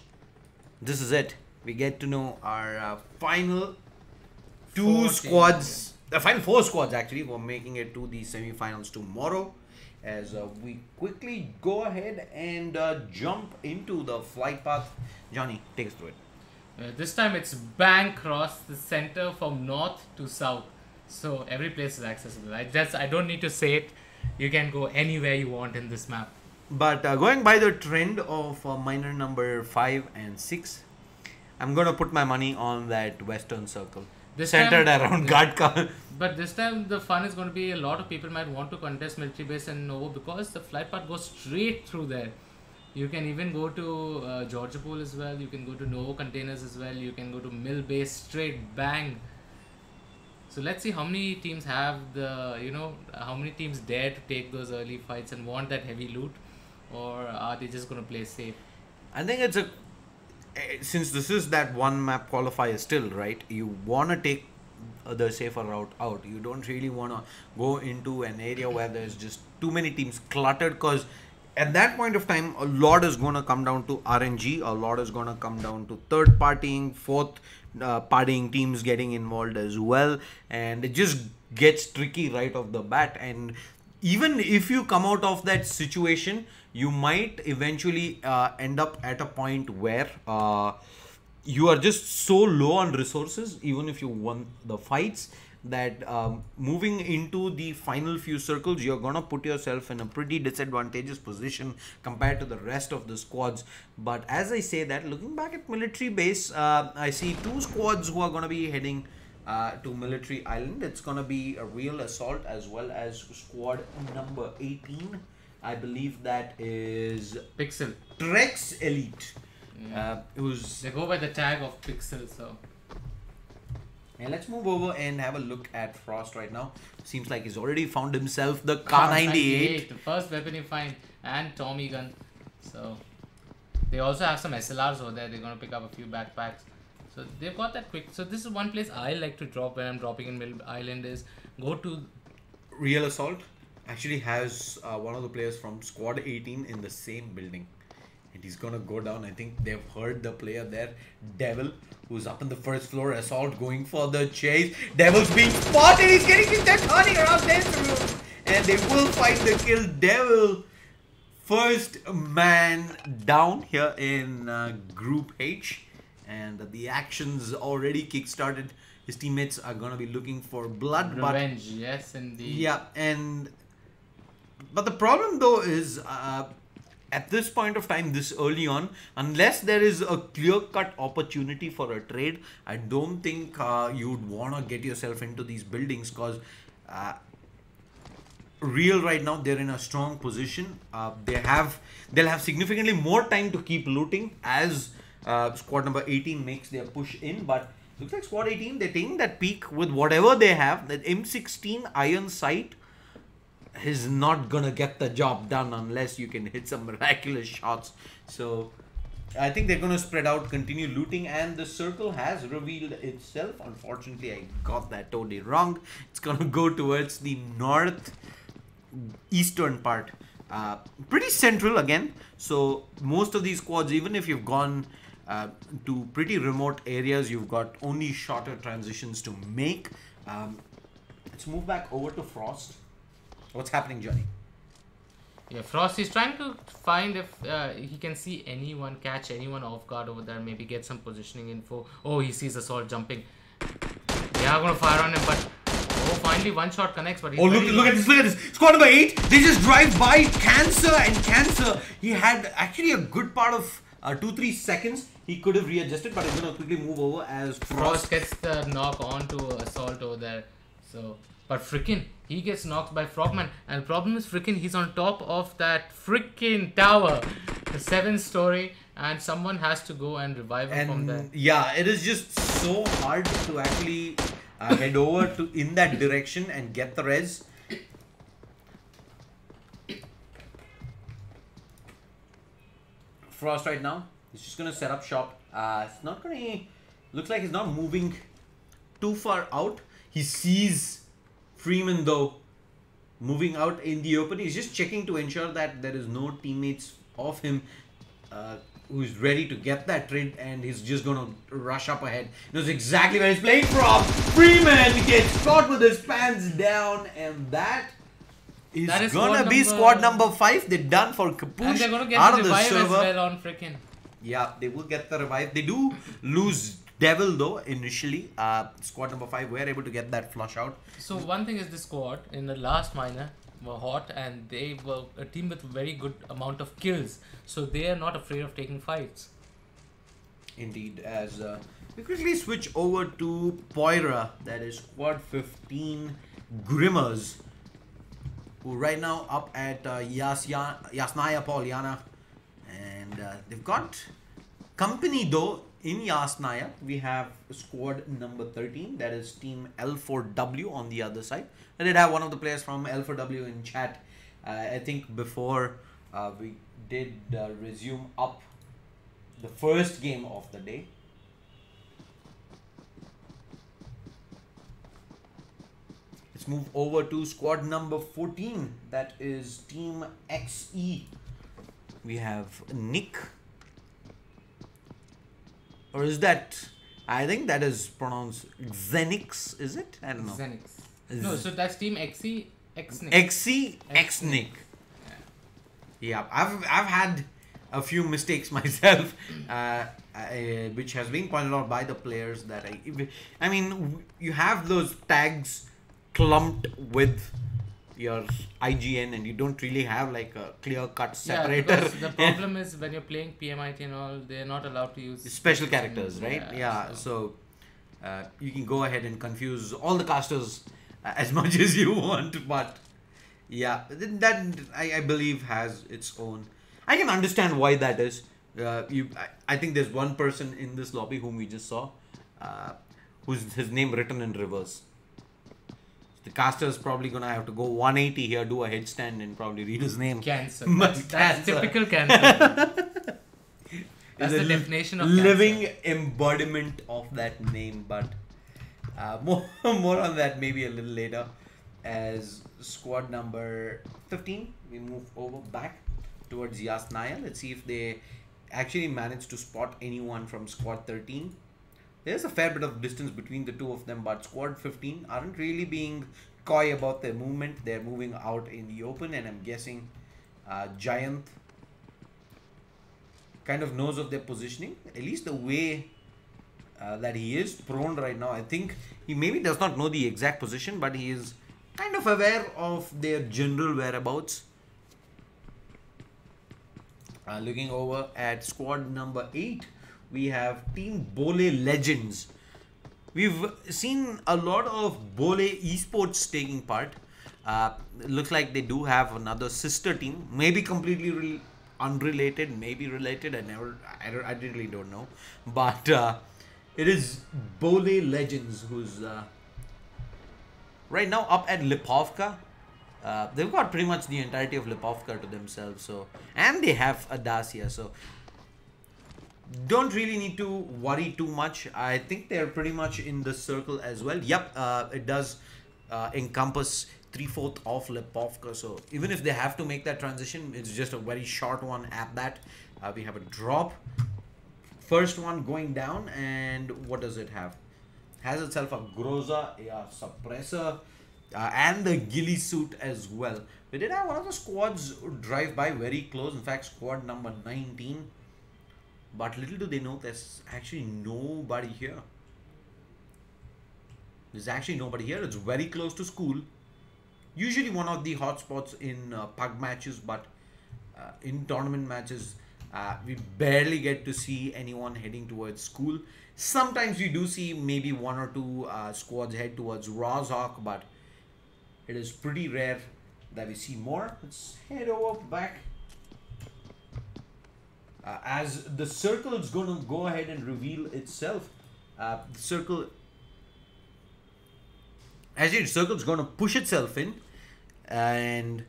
this is it. We get to know our uh, final two Four squads. The final four squads actually. We're making it to the semi-finals tomorrow. As uh, we quickly go ahead and uh, jump into the flight path. Johnny, take us through it. Uh, this time it's bank cross the center from north to south. So every place is accessible. I just I don't need to say it. You can go anywhere you want in this map. But uh, going by the trend of uh, minor number 5 and 6, I'm going to put my money on that western circle. This centered time- around. Gatka. But this time the fun is going to be a lot of people might want to contest military base and Novo because the flight path goes straight through there. You can even go to uh, Georgiopol as well. You can go to Novo containers as well. You can go to mill base straight bang. So let's see how many teams have the you know how many teams dare to take those early fights and want that heavy loot, or are they just going to play safe? I think it's a. eh, Since this is that one map qualifier still, right? You want to take the safer route out. You don't really want to go into an area where there's just too many teams cluttered because at that point of time, a lot is going to come down to RNG, a lot is going to come down to third partying, fourth uh, partying teams getting involved as well, and it just gets tricky right off the bat. And even if you come out of that situation, you might eventually uh, end up at a point where uh, you are just so low on resources, even if you won the fights, that um, moving into the final few circles, you're gonna put yourself in a pretty disadvantageous position compared to the rest of the squads. But as I say that, looking back at military base, uh, I see two squads who are gonna be heading uh, to Military Island. It's gonna be a real assault as well as squad number 18. I believe that is Pixel. Trex Elite, uh, who's They go by the tag of Pixel. So and let's move over and have a look at Frost right now. Seems like he's already found himself the Kar 98. The first weapon you find, and Tommy gun. So they also have some SLRs over there. They're gonna pick up a few backpacks. So they've got that quick. So this is one place I like to drop when I'm dropping in Middle Island is go to Real Assault actually has uh, one of the players from Squad 18 in the same building. And he's gonna go down. I think they've heard the player there, Devil, who's up on the first floor. Assault going for the chase. Devil's being spotted. He's getting his dead turning around this room. And they will find the kill. Devil, first man down here in uh, Group H. And the actions already kick-started. His teammates are gonna be looking for blood, but Revenge. Yes, indeed. yeah, and but the problem though is uh, at this point of time, this early on, unless there is a clear-cut opportunity for a trade, I don't think uh, you'd want to get yourself into these buildings because. Uh, real right now they're in a strong position uh, they have they'll have significantly more time to keep looting as uh, squad number 18 makes their push in but looks like squad 18 they're taking that peak with whatever they have that m16 iron sight is not gonna get the job done unless you can hit some miraculous shots so I think they're gonna spread out, continue looting, and the circle has revealed itself. Unfortunately, I got that totally wrong. It's gonna go towards the north eastern part, uh, pretty central again. So most of these squads, even if you've gone uh, to pretty remote areas, you've got only shorter transitions to make. Um, let's move back over to Frost. What's happening, Johnny? Yeah, Frost is trying to find if uh, he can see anyone, catch anyone off guard over there, maybe get some positioning info. Oh, he sees Assault jumping. They are gonna fire on him, but oh, finally one shot connects. But he's Oh look! Look at this! Look at this! Squad number eight. They just drive by Cancer and Cancer. He had actually a good part of uh, two three seconds. He could have readjusted, but he's gonna quickly move over as Frost Frost. gets the knock onto Assault over there. So, but freaking, he gets knocked by Frogman, and the problem is freaking, he's on top of that freaking tower, the seventh story, and someone has to go and revive him from there. Yeah, it is just so hard to actually uh, head over to in that direction and get the res. Frost right now. He's just gonna set up shop. Uh, it's not gonna Looks like he's not moving too far out. He sees Freeman though moving out in the open. He's just checking to ensure that there is no teammates of him uh, who's ready to get that trade and he's just gonna rush up ahead. Knows exactly where he's playing from. Freeman gets caught with his pants down and that is, That is gonna be number- squad number five. They're done for Kapush And they're gonna get out the of the as server. well on frickin'. Yeah, they will get the revive. They do lose Devil though initially. Uh, squad number five were able to get that flush out. So one thing is the squad in the last minor were hot and they were a team with very good amount of kills. So they are not afraid of taking fights. Indeed, as uh, we quickly switch over to Poira, that is squad 15 Grimmers, who right now up at uh, Yasya, Yasnaya Polyana, and uh, they've got company though in Yasnaya. We have squad number 13, that is team L4W on the other side. I did have one of the players from L4W in chat. Uh, I think before uh, we did uh, resume up the first game of the day. Let's move over to squad number 14. That is Team XE. We have Nick. Or is that. I think that is pronounced Xenix, is it? I don't know. Xenix. No, so that's team XE, X XE X Nick. Yeah, I've I've had a few mistakes myself, uh, I, which has been pointed out by the players that I, I mean, you have those tags clumped with your IGN, and you don't really have like a clear cut Yeah, separator. because the problem is when you're playing PMIT and all, they're not allowed to use special characters, right? Yeah. so uh, you can go ahead and confuse all the casters uh, as much as you want, but yeah, that I, I believe has its own. I can understand why that is. Uh, you, I, I think there's one person in this lobby whom we just saw, uh, who's his name written in reverse. The caster is probably gonna have to go 180 here, do a headstand, and probably read his name. Cancer. That's, that's typical cancer. that's the definition of living cancer. embodiment of that name but uh, more more on that maybe a little later as squad number 15 we move over back towards Yasnaya let's see if they actually manage to spot anyone from squad 13 there's a fair bit of distance between the two of them but squad 15 aren't really being coy about their movement they're moving out in the open and i'm guessing uh, giant kind of knows of their positioning. At least the way uh, that he is prone right now. I think he maybe does not know the exact position, but he is kind of aware of their general whereabouts. Uh, looking over at squad number 8, we have Team Bole Legends. We've seen a lot of Bole esports taking part. Uh, looks like they do have another sister team, maybe completely re- unrelated, maybe related. I never, I, don't, I really don't know. But uh, it is Bole Legends who's uh, right now up at Lipovka. Uh, they've got pretty much the entirety of Lipovka to themselves. So and they have a Dacia. So don't really need to worry too much. I think they're pretty much in the circle as well. Yep, uh, it does uh, encompass three fourth of Lipovka. So even if they have to make that transition, it's just a very short one at that. Uh, we have a drop. First one going down, and what does it have? Has itself a Groza, a suppressor, uh, and the ghillie suit as well. We did have one of the squads drive by very close. In fact, squad number 19 but little do they know there's actually nobody here. There's actually nobody here. It's very close to school. Usually one of the hotspots in uh, pug matches, but uh, in tournament matches, uh, we barely get to see anyone heading towards school. Sometimes we do see maybe one or two uh, squads head towards Rozhok, but it is pretty rare that we see more. Let's head over back uh, as the circle is going to go ahead and reveal itself. Uh, the circle, as your circle is going to push itself in, and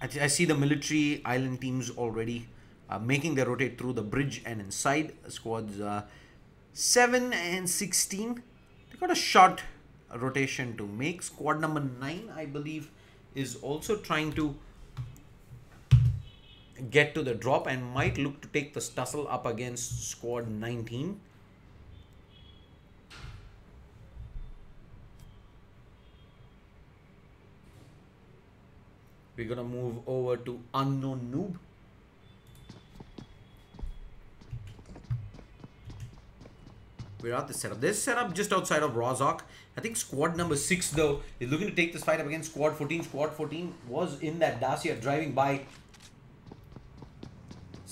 I, I see the military island teams already uh, making their rotate through the bridge and inside. Squads uh, 7 and 16. They got a short rotation to make. Squad number 9, I believe, is also trying to get to the drop and might look to take the tussle up against squad 19. We're gonna move over to Unknown Noob. We're at the setup. This setup just outside of Rozhok. I think squad number 6 though is looking to take this fight up against squad 14. Squad 14 was in that Dacia driving by.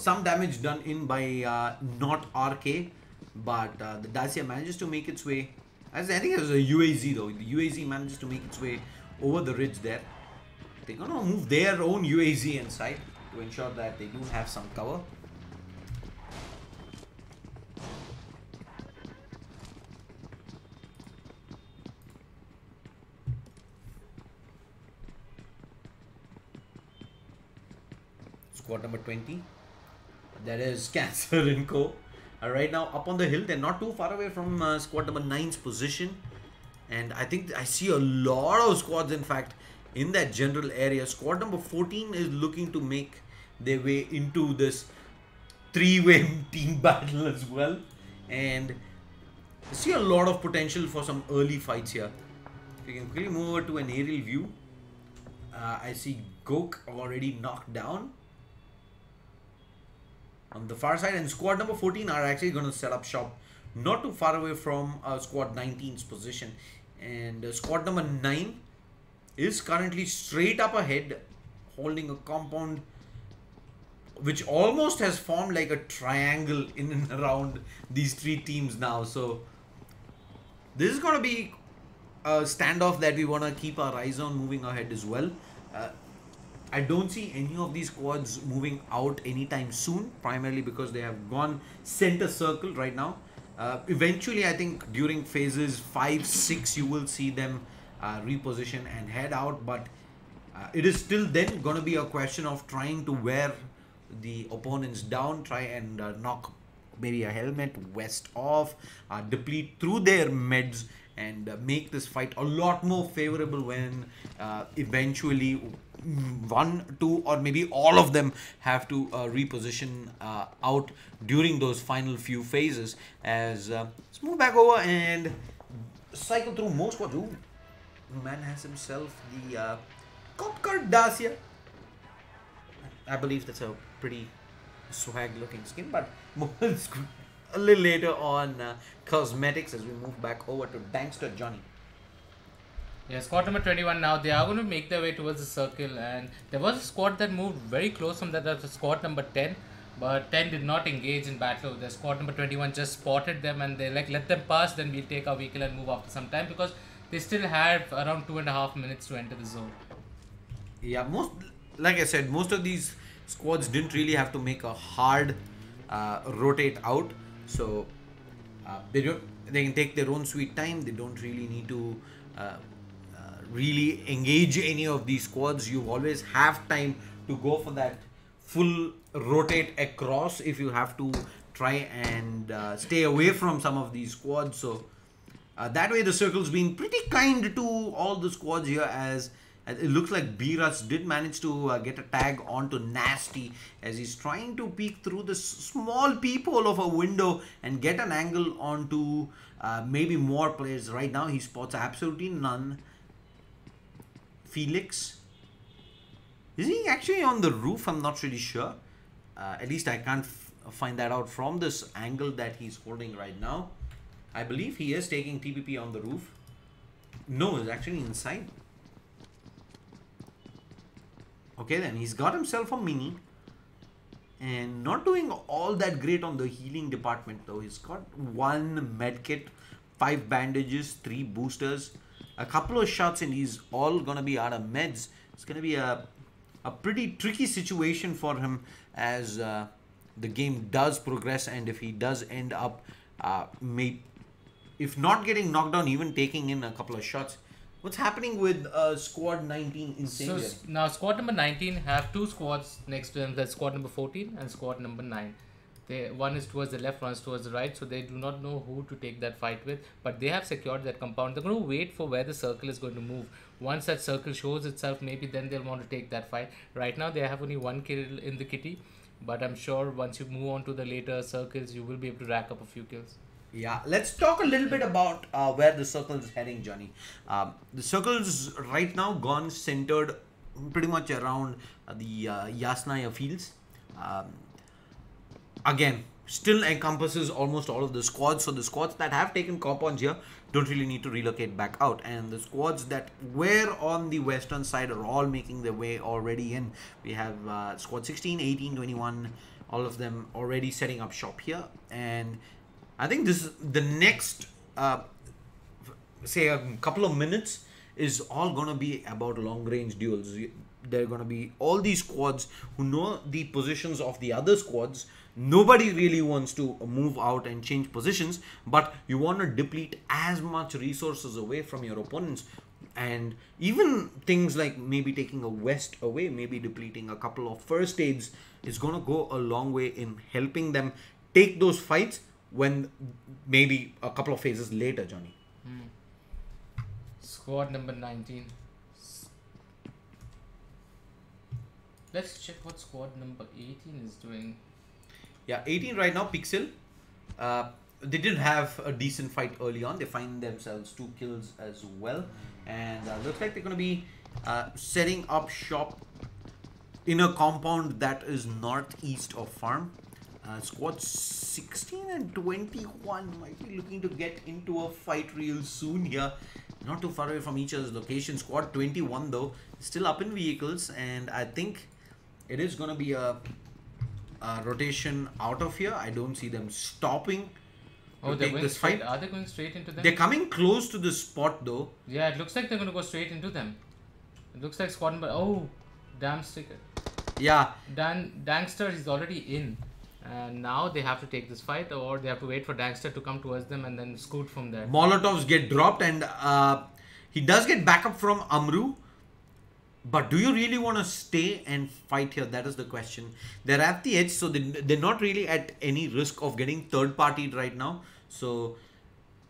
Some damage done in by uh, not RK. But uh, the Dacia manages to make its way. As I think it was a UAZ though. The UAZ manages to make its way over the ridge there. They're gonna move their own UAZ inside to ensure that they do have some cover. Squad number 20. That is Cancer and Co. Uh, right now up on the hill. They're not too far away from uh, squad number 9's position. And I think I see a lot of squads, in fact, in that general area. Squad number 14 is looking to make their way into this three-way team battle as well. And I see a lot of potential for some early fights here. If you can quickly move over to an aerial view. Uh, I see Gok already knocked down. On the far side and squad number 14 are actually going to set up shop not too far away from uh, squad 19's position. And uh, squad number 9 is currently straight up ahead holding a compound which almost has formed like a triangle in and around these three teams now. So this is going to be a standoff that we want to keep our eyes on moving ahead as well. Uh, I don't see any of these squads moving out anytime soon, primarily because they have gone center circle right now. Uh, eventually, I think during phases 5, 6, you will see them uh, reposition and head out, but uh, it is still then going to be a question of trying to wear the opponents down, try and uh, knock maybe a helmet, vest off, uh, deplete through their meds, and uh, make this fight a lot more favorable when eventually one, two, or maybe all of them have to uh, reposition uh, out during those final few phases. As uh, let's move back over and cycle through most what do man has himself the uh, Cop Car Dacia. I believe that's a pretty swag looking skin, but a little later on uh, cosmetics as we move back over to Dankster Johnny. Yeah, squad number 21 now, they are going to make their way towards the circle and there was a squad that moved very close from that, that was squad number 10 but 10 did not engage in battle. The squad number 21 just spotted them and they like let them pass then we'll take our vehicle and move after some time because they still have around two and a half minutes to enter the zone. Yeah, most like I said, most of these squads didn't really have to make a hard uh, rotate out, so uh, they don't. They can take their own sweet time. They don't really need to uh, really engage any of these squads. You always have time to go for that full rotate across if you have to try and uh, stay away from some of these squads. So uh, that way the circle's been pretty kind to all the squads here as it looks like Biras did manage to uh, get a tag onto Nasty as he's trying to peek through the small peephole of a window and get an angle onto uh, maybe more players. Right now he spots absolutely none. Felix. Is he actually on the roof? I'm not really sure. Uh, at least I can't find that out from this angle that he's holding right now. I believe he is taking TPP on the roof. No, it's actually inside. Okay then, he's got himself a mini. And not doing all that great on the healing department though. He's got one med kit, five bandages, three boosters, a couple of shots and he's all gonna be out of meds. It's gonna be a, a pretty tricky situation for him as uh, the game does progress and if he does end up uh, may, if not getting knocked down, even taking in a couple of shots, What's happening with uh, squad 19 in So s- now squad number 19 have two squads next to them. That's squad number 14 and squad number 9. They one is towards the left, one is towards the right, so they do not know who to take that fight with. But they have secured that compound. They're going to wait for where the circle is going to move. Once that circle shows itself, maybe then they'll want to take that fight. Right now, they have only one kill in the kitty, but I'm sure once you move on to the later circles, you will be able to rack up a few kills. Yeah, let's talk a little bit about uh, where the circle is heading, Johnny. Um, the circle's right now gone centered pretty much around the uh, Yasnaya fields. Um, again, still encompasses almost all of the squads. So the squads that have taken compounds here don't really need to relocate back out. And the squads that were on the western side are all making their way already in. We have uh, squad 16, 18, 21, all of them already setting up shop here. And I think this is the next, uh, say, a couple of minutes is all going to be about long range duels. They're going to be all these squads who know the positions of the other squads. Nobody really wants to move out and change positions, but you want to deplete as much resources away from your opponents. And even things like maybe taking a vest away, maybe depleting a couple of first aids is going to go a long way in helping them take those fights when maybe a couple of phases later, Johnny. Hmm. Squad number 19. Let's check what squad number 18 is doing. Yeah, 18 right now, Pixel. Uh, they didn't have a decent fight early on. They find themselves two kills as well. And uh, looks like they're going to be uh, setting up shop in a compound that is northeast of farm. Uh, squad 16 and 21 might be looking to get into a fight real soon here. Not too far away from each other's location. Squad 21 though, still up in vehicles and I think it is going to be a, a rotation out of here. I don't see them stopping Oh, they're going this straight. fight. Are they going straight into them? They're coming close to the spot though. yeah, it looks like they're going to go straight into them. It looks like squad number. Oh, damn sticker. Yeah, Dan Dangster is already in. And now they have to take this fight, or they have to wait for Dangster to come towards them and then scoot from there. Molotovs get dropped and uh, he does get backup from Amru. But do you really want to stay and fight here? That is the question. They're at the edge, so they, they're not really at any risk of getting third partied right now. So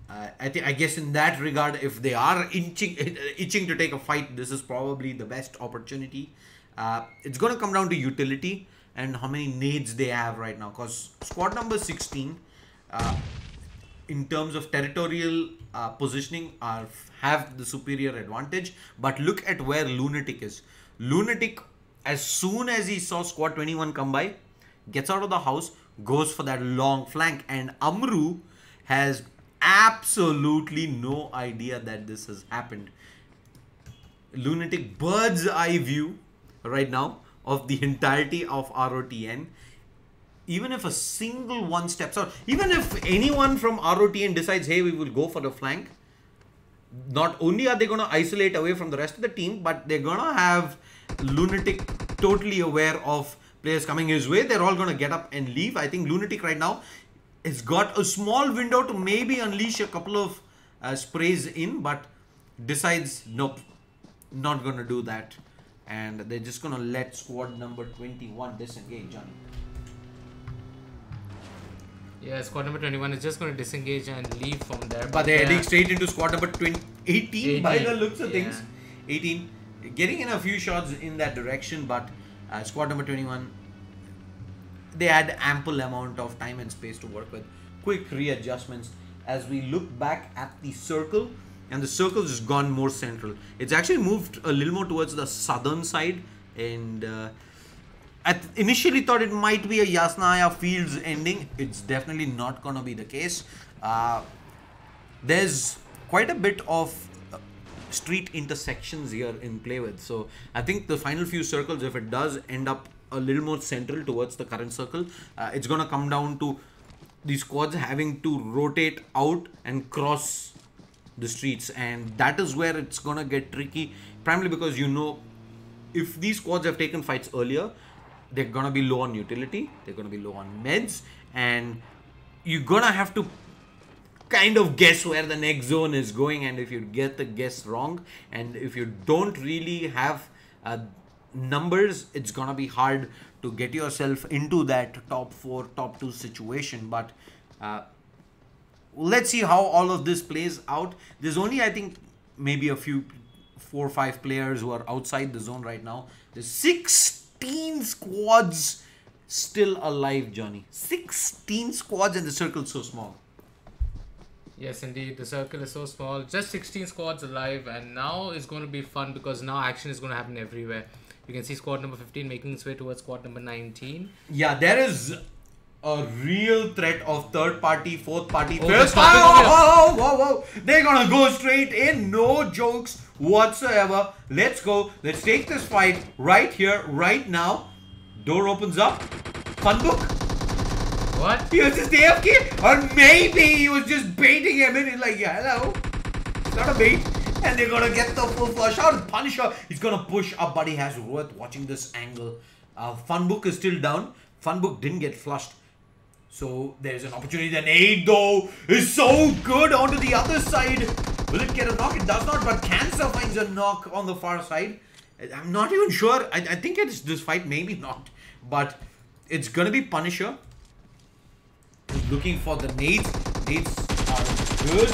uh, I think I guess in that regard, if they are inching itching to take a fight, this is probably the best opportunity. Uh, it's going to come down to utility and how many nades they have right now. Because squad number 16, uh, in terms of territorial uh, positioning, are have the superior advantage. But look at where Lunatic is. Lunatic, as soon as he saw squad 21 come by, gets out of the house, goes for that long flank, and Amru has absolutely no idea that this has happened. Lunatic bird's eye view right now of the entirety of ROTN. Even if a single one steps out, even if anyone from ROTN decides, hey, we will go for the flank, not only are they going to isolate away from the rest of the team, but they're going to have Lunatic totally aware of players coming his way. They're all going to get up and leave. I think Lunatic right now has got a small window to maybe unleash a couple of uh, sprays in, but decides, nope, not going to do that. And they're just going to let squad number 21 disengage, Johnny. Yeah, squad number 21 is just going to disengage and leave from there. But they're yeah. heading straight into squad number 20, 18, by the looks of yeah. things. 18. Getting in a few shots in that direction, but uh, squad number 21, they had ample amount of time and space to work with. Quick readjustments as we look back at the circle, and the circle has gone more central. It's actually moved a little more towards the southern side, and uh, I initially thought it might be a Yasnaya Fields ending. It's definitely not gonna be the case. Uh, there's quite a bit of uh, street intersections here in play with. So I think the final few circles, if it does end up a little more central towards the current circle, uh, it's gonna come down to the squads having to rotate out and cross the streets, and that is where it's gonna get tricky. Primarily because you know, if these squads have taken fights earlier, they're gonna be low on utility, they're gonna be low on meds, and you're gonna have to kind of guess where the next zone is going and if you get the guess wrong and if you don't really have uh, numbers, it's gonna be hard to get yourself into that top four, top two situation. But uh, let's see how all of this plays out. There's only, I think, maybe a few, four or five players who are outside the zone right now. There's 16 squads still alive, Johnny. 16 squads and the circle's so small. Yes, indeed. The circle is so small. Just 16 squads alive, and now it's going to be fun because now action is going to happen everywhere. You can see squad number 15 making its way towards squad number 19. Yeah, there is a real threat of third party, fourth party. Oh, fifth- is whoa, whoa, whoa, whoa. They're gonna go straight in, no jokes whatsoever. Let's go. Let's take this fight right here, right now. Door opens up. Funbook. What? He was just AFK, or maybe he was just baiting him in. He's like, yeah, hello. It's not a bait. And they're gonna get the full flush out. Punisher, he's gonna push up, but he has Rohit watching this angle. Uh, Funbook is still down. Funbook didn't get flushed. So there's an opportunity. The nade though is so good onto the other side. Will it get a knock? It does not, but Cancer finds a knock on the far side. I'm not even sure. I, I think it's this fight, maybe not. But it's gonna be Punisher looking for the nades. Nades are good.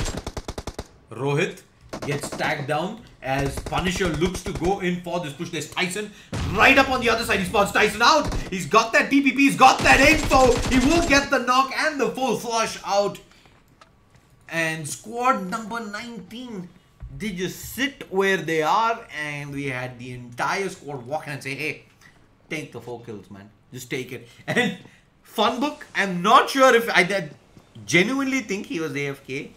Rohit gets tagged down as Punisher looks to go in for this push. There's Tyson right up on the other side. He spots Tyson out. He's got that TPP. He's got that info. He will get the knock and the full flush out. And squad number 19, they just sit where they are. And we had the entire squad walk in and say, hey, take the four kills, man. Just take it. And Funbook, I'm not sure if I did genuinely think he was AFK,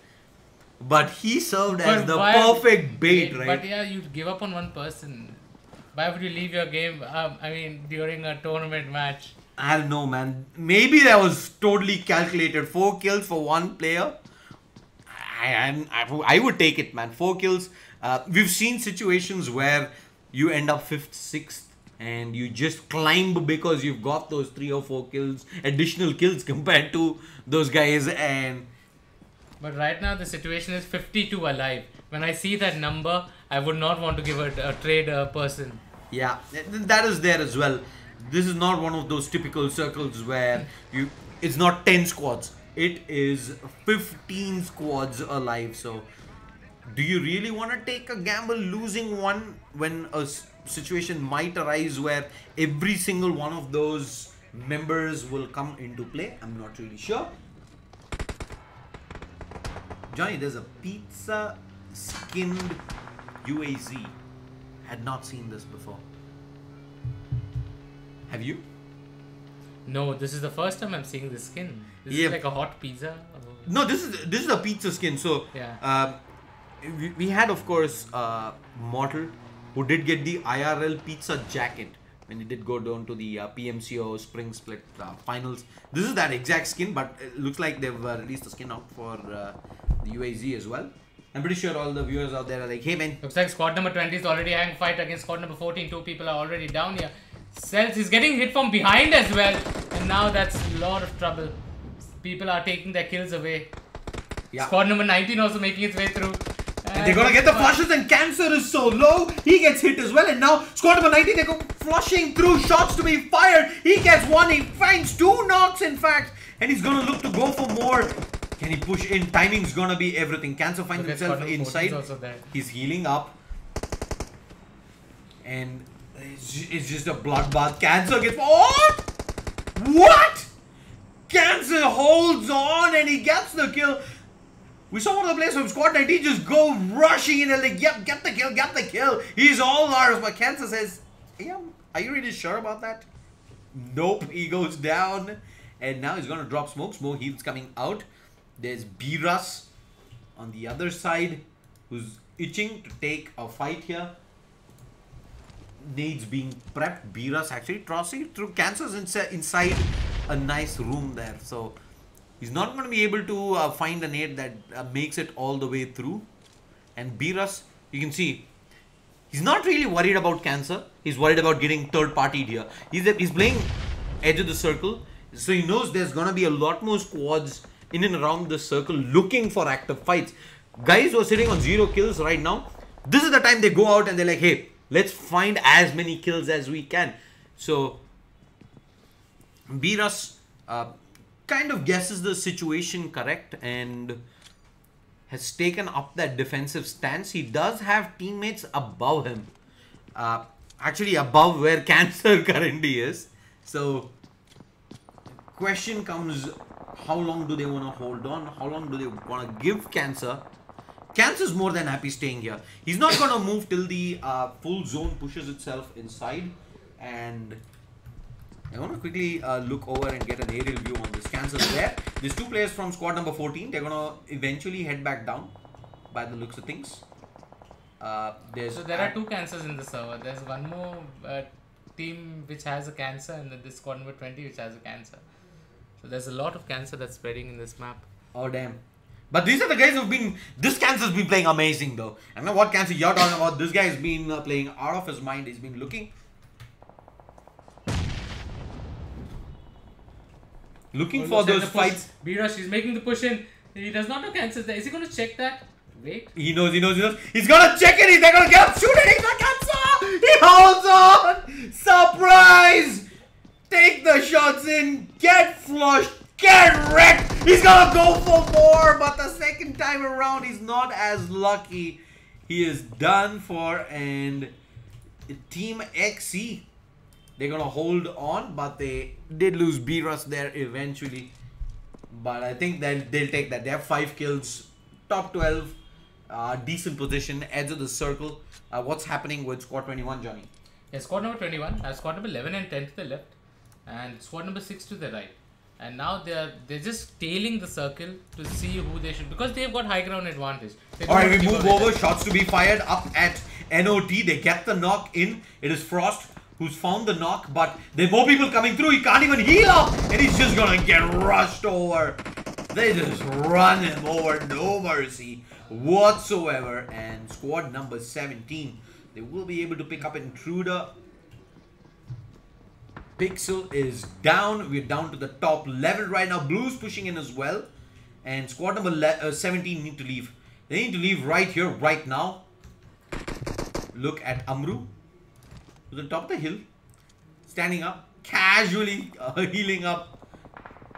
but he served as the perfect bait, Wait, right? But yeah, you give up on one person. Why would you leave your game? Um, I mean, during a tournament match. I don't know, man. Maybe that was totally calculated. Four kills for one player. I, I'm- I, I would take it, man. Four kills. Uh, we've seen situations where you end up fifth, sixth, and you just climb because you've got those three or four kills, additional kills compared to those guys. And But right now the situation is 52 alive. When I see that number, I would not want to give a, a trade a person. Yeah, that is there as well. This is not one of those typical circles where you. It's not ten squads. It is fifteen squads alive. So, do you really want to take a gamble losing one when a situation might arise where every single one of those members will come into play? I'm not really sure. Johnny, there's a pizza skinned UAZ. Had not seen this before. Have you? No, this is the first time I'm seeing this skin. This Yeah. is like a hot pizza. No, this is this is a pizza skin. So Yeah. um, we, we had of course uh, Mortal who did get the IRL pizza jacket when he did go down to the uh, PMCO Spring Split uh, finals. This is that exact skin, but it looks like they've uh, released the skin out for uh, the UAZ as well. I'm pretty sure all the viewers out there are like, hey man, Looks like squad number 20 is already having fight against squad number 14. Two people are already down here. Cells is getting hit from behind as well. And now that's a lot of trouble. People are taking their kills away. yeah. Squad number 19 also making its way through. And they're gonna get the flush. flushes, and Cancer is so low, he gets hit as well. And now, squad number 19, they go flushing through shots to be fired. He gets one, he finds two knocks, in fact, and he's gonna look to go for more. Can he push in? Timing's gonna be everything. Cancer finds Okay, himself squad number 14 is inside. He's healing up, and it's it's just a bloodbath. Cancer gets what? What? Cancer holds on and he gets the kill. We saw one of the players from Squad 19 just go rushing in and like, yep, get the kill, get the kill. He's all ours. But Cancer says, yeah, um, are you really sure about that? Nope, he goes down. And now he's going to drop smoke. Smoke heals coming out. There's Biras on the other side who's itching to take a fight here. Nades being prepped. Biras actually crossing through cancers inside a nice room there. So he's not going to be able to uh, find a nade that uh, makes it all the way through. And Biras, you can see, he's not really worried about cancer. He's worried about getting third partied here. He's, he's playing edge of the circle. So he knows there's going to be a lot more squads in and around the circle looking for active fights. Guys who are sitting on zero kills right now, this is the time they go out and they're like, hey, Let's find as many kills as we can. So, Beerus uh, kind of guesses the situation correct and has taken up that defensive stance. He does have teammates above him. Uh, actually, above where Cancer currently is. So, question comes how long do they want to hold on? How long do they want to give Cancer? Cancer's more than happy staying here. He's not going to move till the uh, full zone pushes itself inside. And I want to quickly uh, look over and get an aerial view on this. Cancer's there. These two players from squad number 14. They're going to eventually head back down by the looks of things. Uh, there's So there are two cancers in the server. There's one more uh, team which has a cancer, and then this squad number 20 which has a cancer. So there's a lot of cancer that's spreading in this map. Oh damn. But these are the guys who've been. This Cancer's been playing amazing though. I don't know what Cancer you're talking about. This guy's been uh, playing out of his mind. He's been looking. Looking oh, for Almost at those fights. B-Rush, he's making the push in. He does not know cancer there. Is he going to check that? Wait. He knows, he knows, he knows. He's gonna check it. he's not gonna get up, shoot it. He's got Cancer. He holds on. Surprise. Take the shots in. Get flushed. Get wrecked. He's gonna go for more, but the second time around, he's not as lucky. He is done for, and Team XC, they're gonna hold on, but they did lose B-Rus there eventually. But I think that they'll take that. They have five kills, top 12, uh, decent position, edge of the circle. Uh, what's happening with squad 21, Johnny? Yeah, squad number 21 has squad number 11 and 10 to the left, and squad number 6 to the right. And now they're they're just tailing the circle to see who they should because they've got high ground advantage. They All right, we move over. Shots to be fired up at NOT. They get the knock in. It is Frost who's found the knock, but there more people coming through. He can't even heal up, and he's just gonna get rushed over. They just run him over, no mercy whatsoever. And squad number 17, they will be able to pick up Intruder. Pixel is down. We're down to the top level right now. Blue's pushing in as well. And squad number uh, 17 need to leave. They need to leave right here, right now. Look at Amru. To the top of the hill. Standing up. Casually uh, healing up.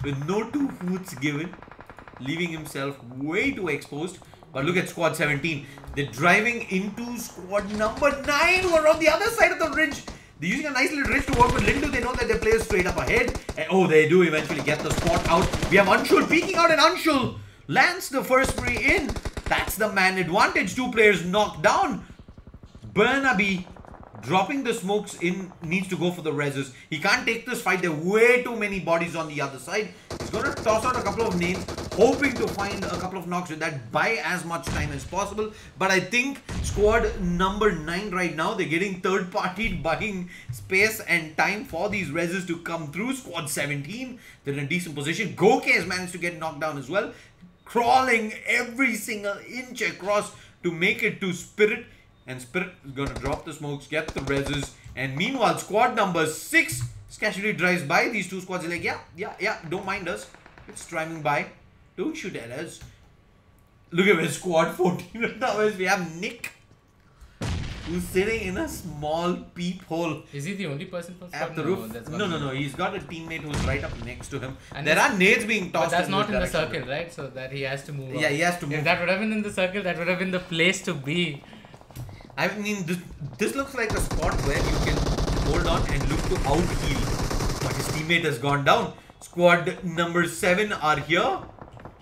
With no two hoots given. Leaving himself way too exposed. But look at squad 17. They're driving into squad number 9 who are on the other side of the ridge. They're using a nice little ridge to work with Lindu. They know that their players straight up ahead. And oh, they do eventually get the spot out. We have Anshul peeking out and Anshul lands the first free in. That's the man advantage. Two players knocked down. Burnaby dropping the smokes in needs to go for the reses. He can't take this fight. There are way too many bodies on the other side. He's going to toss out a couple of nades, hoping to find a couple of knocks with that. Buy as much time as possible. But I think squad number 9 right now, they're getting third party buying space and time for these reses to come through. Squad 17, they're in a decent position. Goke has managed to get knocked down as well. Crawling every single inch across to make it to Spirit and Spirit is gonna drop the smokes, get the reses, and meanwhile, squad number six casually drives by. These two squads like, yeah, yeah, yeah, don't mind us. It's driving by. Don't shoot at us. Look at his squad 14 right now is we have Nick who's sitting in a small peephole Is he the only person from at the No, roof. that's No, no, no. He's got a teammate who's right up next to him. And there are nades being But tossed. that's in not in the circle, right? So that he has to move. Yeah, up. he has to move. If that would have been in the circle, that would have been the place to be. I mean, this, this looks like a spot where you can hold on and look to out heal. But his teammate has gone down. Squad number 7 are here.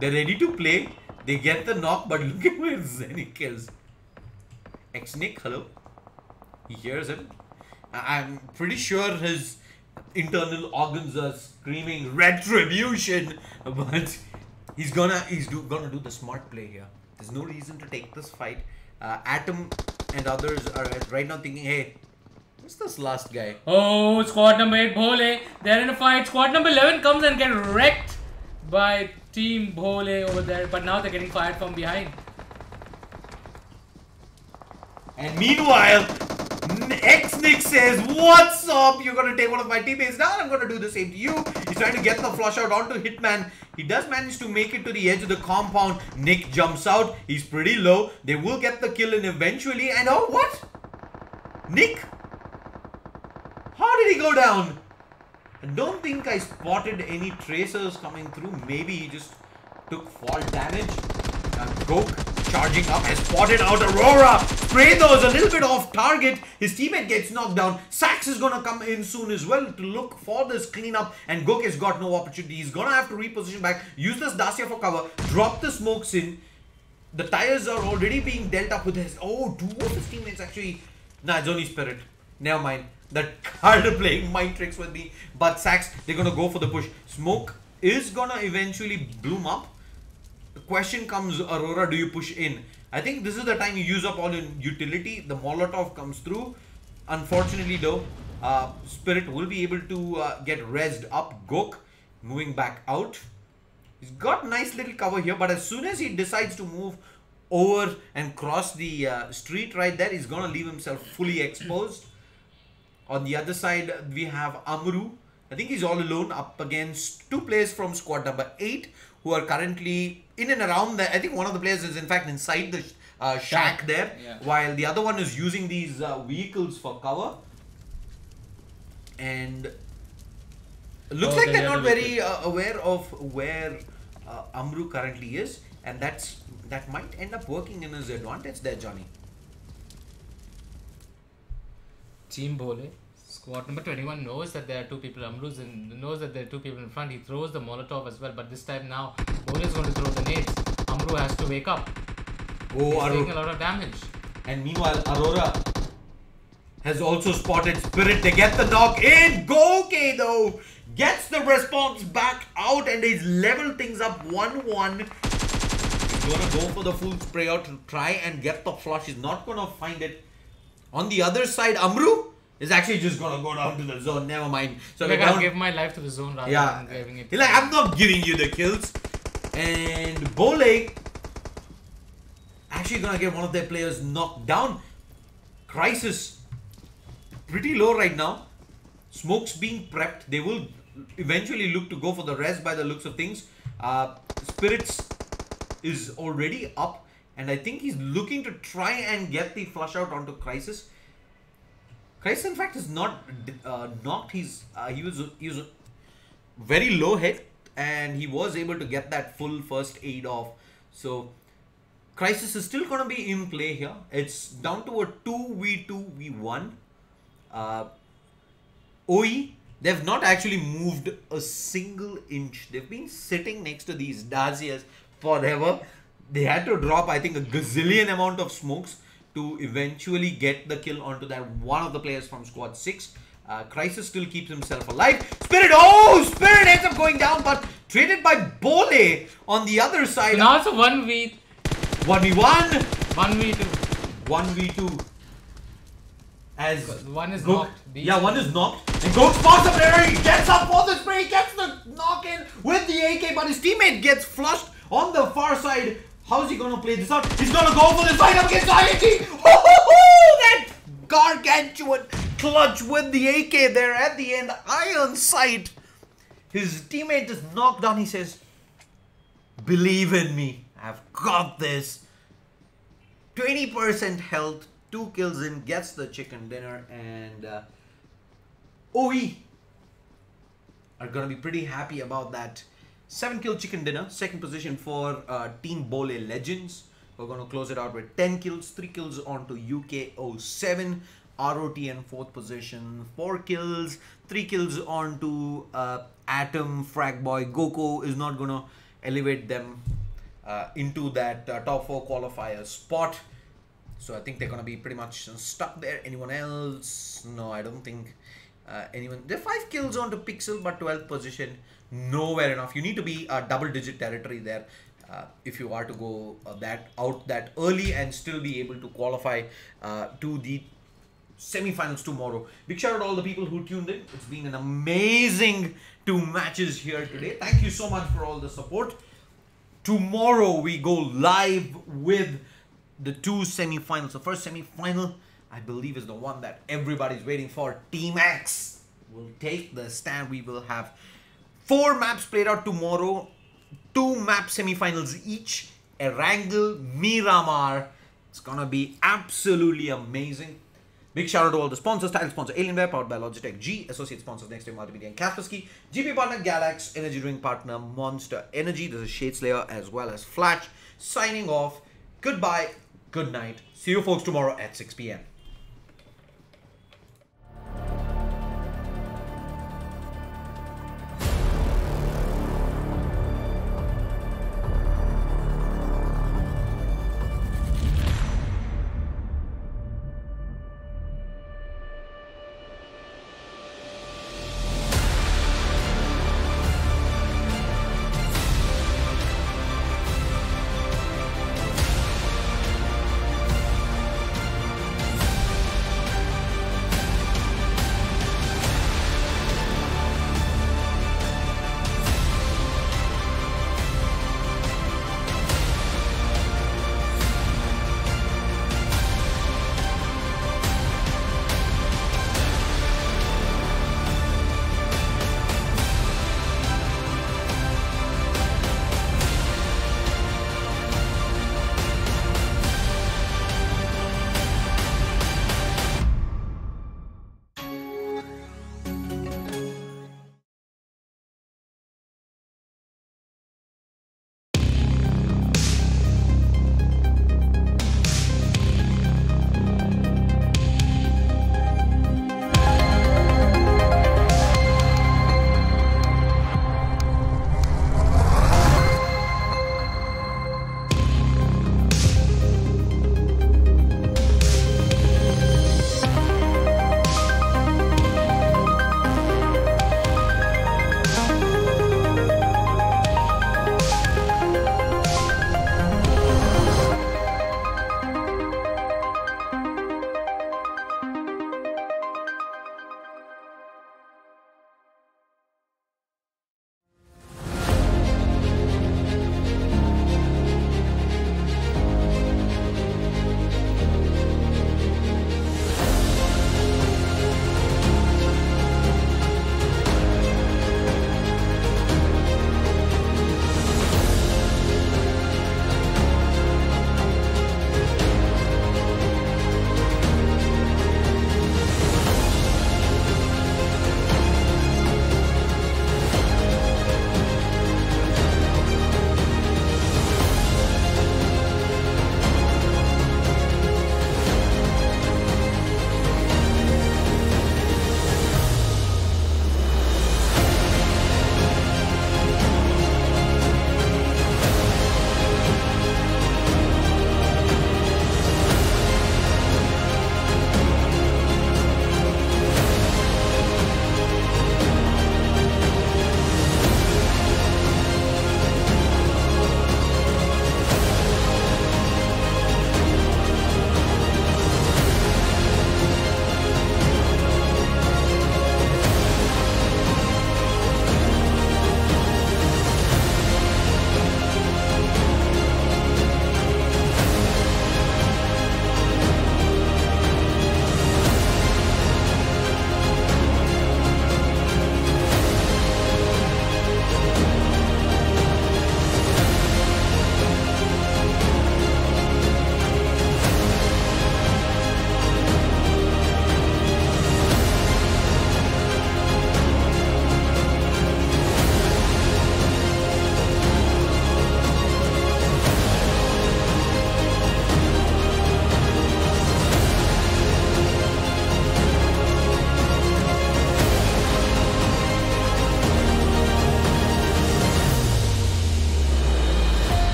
They're ready to play. They get the knock, but look at where Zenik is. Ex-Nick, hello? He hears him. I'm pretty sure his internal organs are screaming retribution, but he's gonna he's do, gonna do the smart play here. There's no reason to take this fight. Uh, Atom and others are right now thinking, hey, what's this last guy? Oh, squad number 8, Bhole. They're in a fight. Squad number 11 comes and get wrecked by Team Bhole over there. But now they're getting fired from behind. And meanwhile, X-Nick says, What's up? You're gonna take one of my teammates down. I'm gonna do the same to you. He's trying to get the flush out onto Hitman. He does manage to make it to the edge of the compound. Nick jumps out. He's pretty low. They will get the kill in eventually. And oh, what? Nick? How did he go down? I don't think I spotted any tracers coming through. Maybe he just took fall damage. Gok charging up has spotted out Aurora. Kratos a little bit off target. His teammate gets knocked down. Sax is gonna come in soon as well to look for this cleanup. And Gok has got no opportunity. He's gonna have to reposition back. Use this Dacia for cover. Drop the smokes in. The tires are already being dealt up with his. Oh, two of his teammates actually. Nah, it's only Spirit. Never mind. That card playing mind tricks with me. But Sax, they're gonna go for the push. Smoke is gonna eventually bloom up. Question comes, Aurora, do you push in? I think this is the time you use up all your utility. The Molotov comes through. Unfortunately, though, uh, Spirit will be able to uh, get rezzed up. Gok moving back out. He's got nice little cover here, but as soon as he decides to move over and cross the uh, street right there, he's gonna leave himself fully exposed. On the other side, we have Amru. I think he's all alone up against two players from squad number 8 who are currently in and around there. I think one of the players is in fact inside the uh, shack there, yeah. while the other one is using these uh, vehicles for cover. And looks Oh, like the they're not very uh, aware of where uh, Amru currently is, and that's that might end up working in his advantage there, Johnny. Team Bole, squad number 21 knows that there are two people. Amruz knows that there are two people in front. He throws the Molotov as well, but this time now Bole is going to throw the nades. Amru has to wake up. Oh, He's Aru- taking a lot of damage. And meanwhile, Aurora has also spotted Spirit. They get the knock in. Goke though gets the response back out and he's leveled things up 1 1. He's gonna go for the full spray out to try and get the flush. He's not gonna find it. On the other side, Amru is actually just gonna go down to the zone. Never mind. So like down- give my life to the zone rather yeah. than giving it. He's like, I'm not giving you the kills. And Bole actually gonna get one of their players knocked down. Crisis pretty low right now. Smoke's being prepped. They will eventually look to go for the rest by the looks of things. Uh, Spirits is already up, and I think he's looking to try and get the flush out onto Crisis. Crisis, in fact, is not uh, knocked. He's uh, he was he was very low hit, and he was able to get that full first aid off. So Crisis is still going to be in play here. It's down to a 2v2 v1. Uh, OE, they've not actually moved a single inch. They've been sitting next to these Dacias forever. They had to drop, I think, a gazillion amount of smokes to eventually get the kill onto that one of the players from squad 6. Uh, Crisis still keeps himself alive. Spirit, oh! Spirit ends up going down, but traded by Bole on the other side. now it's a 1v, 1v1, 1v2. 1v2. As One is knocked. These yeah, one is knocked. And Goat spots up there. He gets up for the spray, gets the knock in with the AK, but his teammate gets flushed on the far side. How's he gonna play this out? He's gonna go for this fight up against INT. That gargantuan clutch with the AK there at the end. Iron sight. His teammate is knocked down. He says, Believe in me. I've got this. 20% health, 2 kills in, gets the chicken dinner, and uh, OE are gonna be pretty happy about that. 7 kill chicken dinner, second position for uh, Team Bole Legends. We're gonna close it out with 10 kills, 3 kills onto UK 07. ROT ROTN fourth position, 4 kills, 3 kills onto uh, Atom, Fragboy. Goko is not gonna elevate them uh, into that uh, top 4 qualifier spot. So I think they're gonna be pretty much stuck there. Anyone else? No, I don't think uh, anyone. Are five kills onto Pixel, but 12th position, nowhere enough. You need to be a double-digit territory there uh, if you are to go uh, that out that early and still be able to qualify uh, to the semi-finals tomorrow. Big shout out to all the people who tuned in. It's been an amazing two matches here today. Thank you so much for all the support. Tomorrow we go live with the two semi-finals. The first semi-final, I believe, is the one that everybody's waiting for. Team X will take the stand. We will have four maps played out tomorrow. Two map semifinals each. Erangel, Miramar. It's gonna be absolutely amazing. Big shout out to all the sponsors. Title sponsor Alienware, powered by Logitech G. Associate sponsors Nextwave Multimedia and Kaspersky. GP partner Galax. Energy drink partner Monster Energy. This is Shade Slayer as well as Flash. Signing off. Goodbye. Good night. See you folks tomorrow at 6 p.m.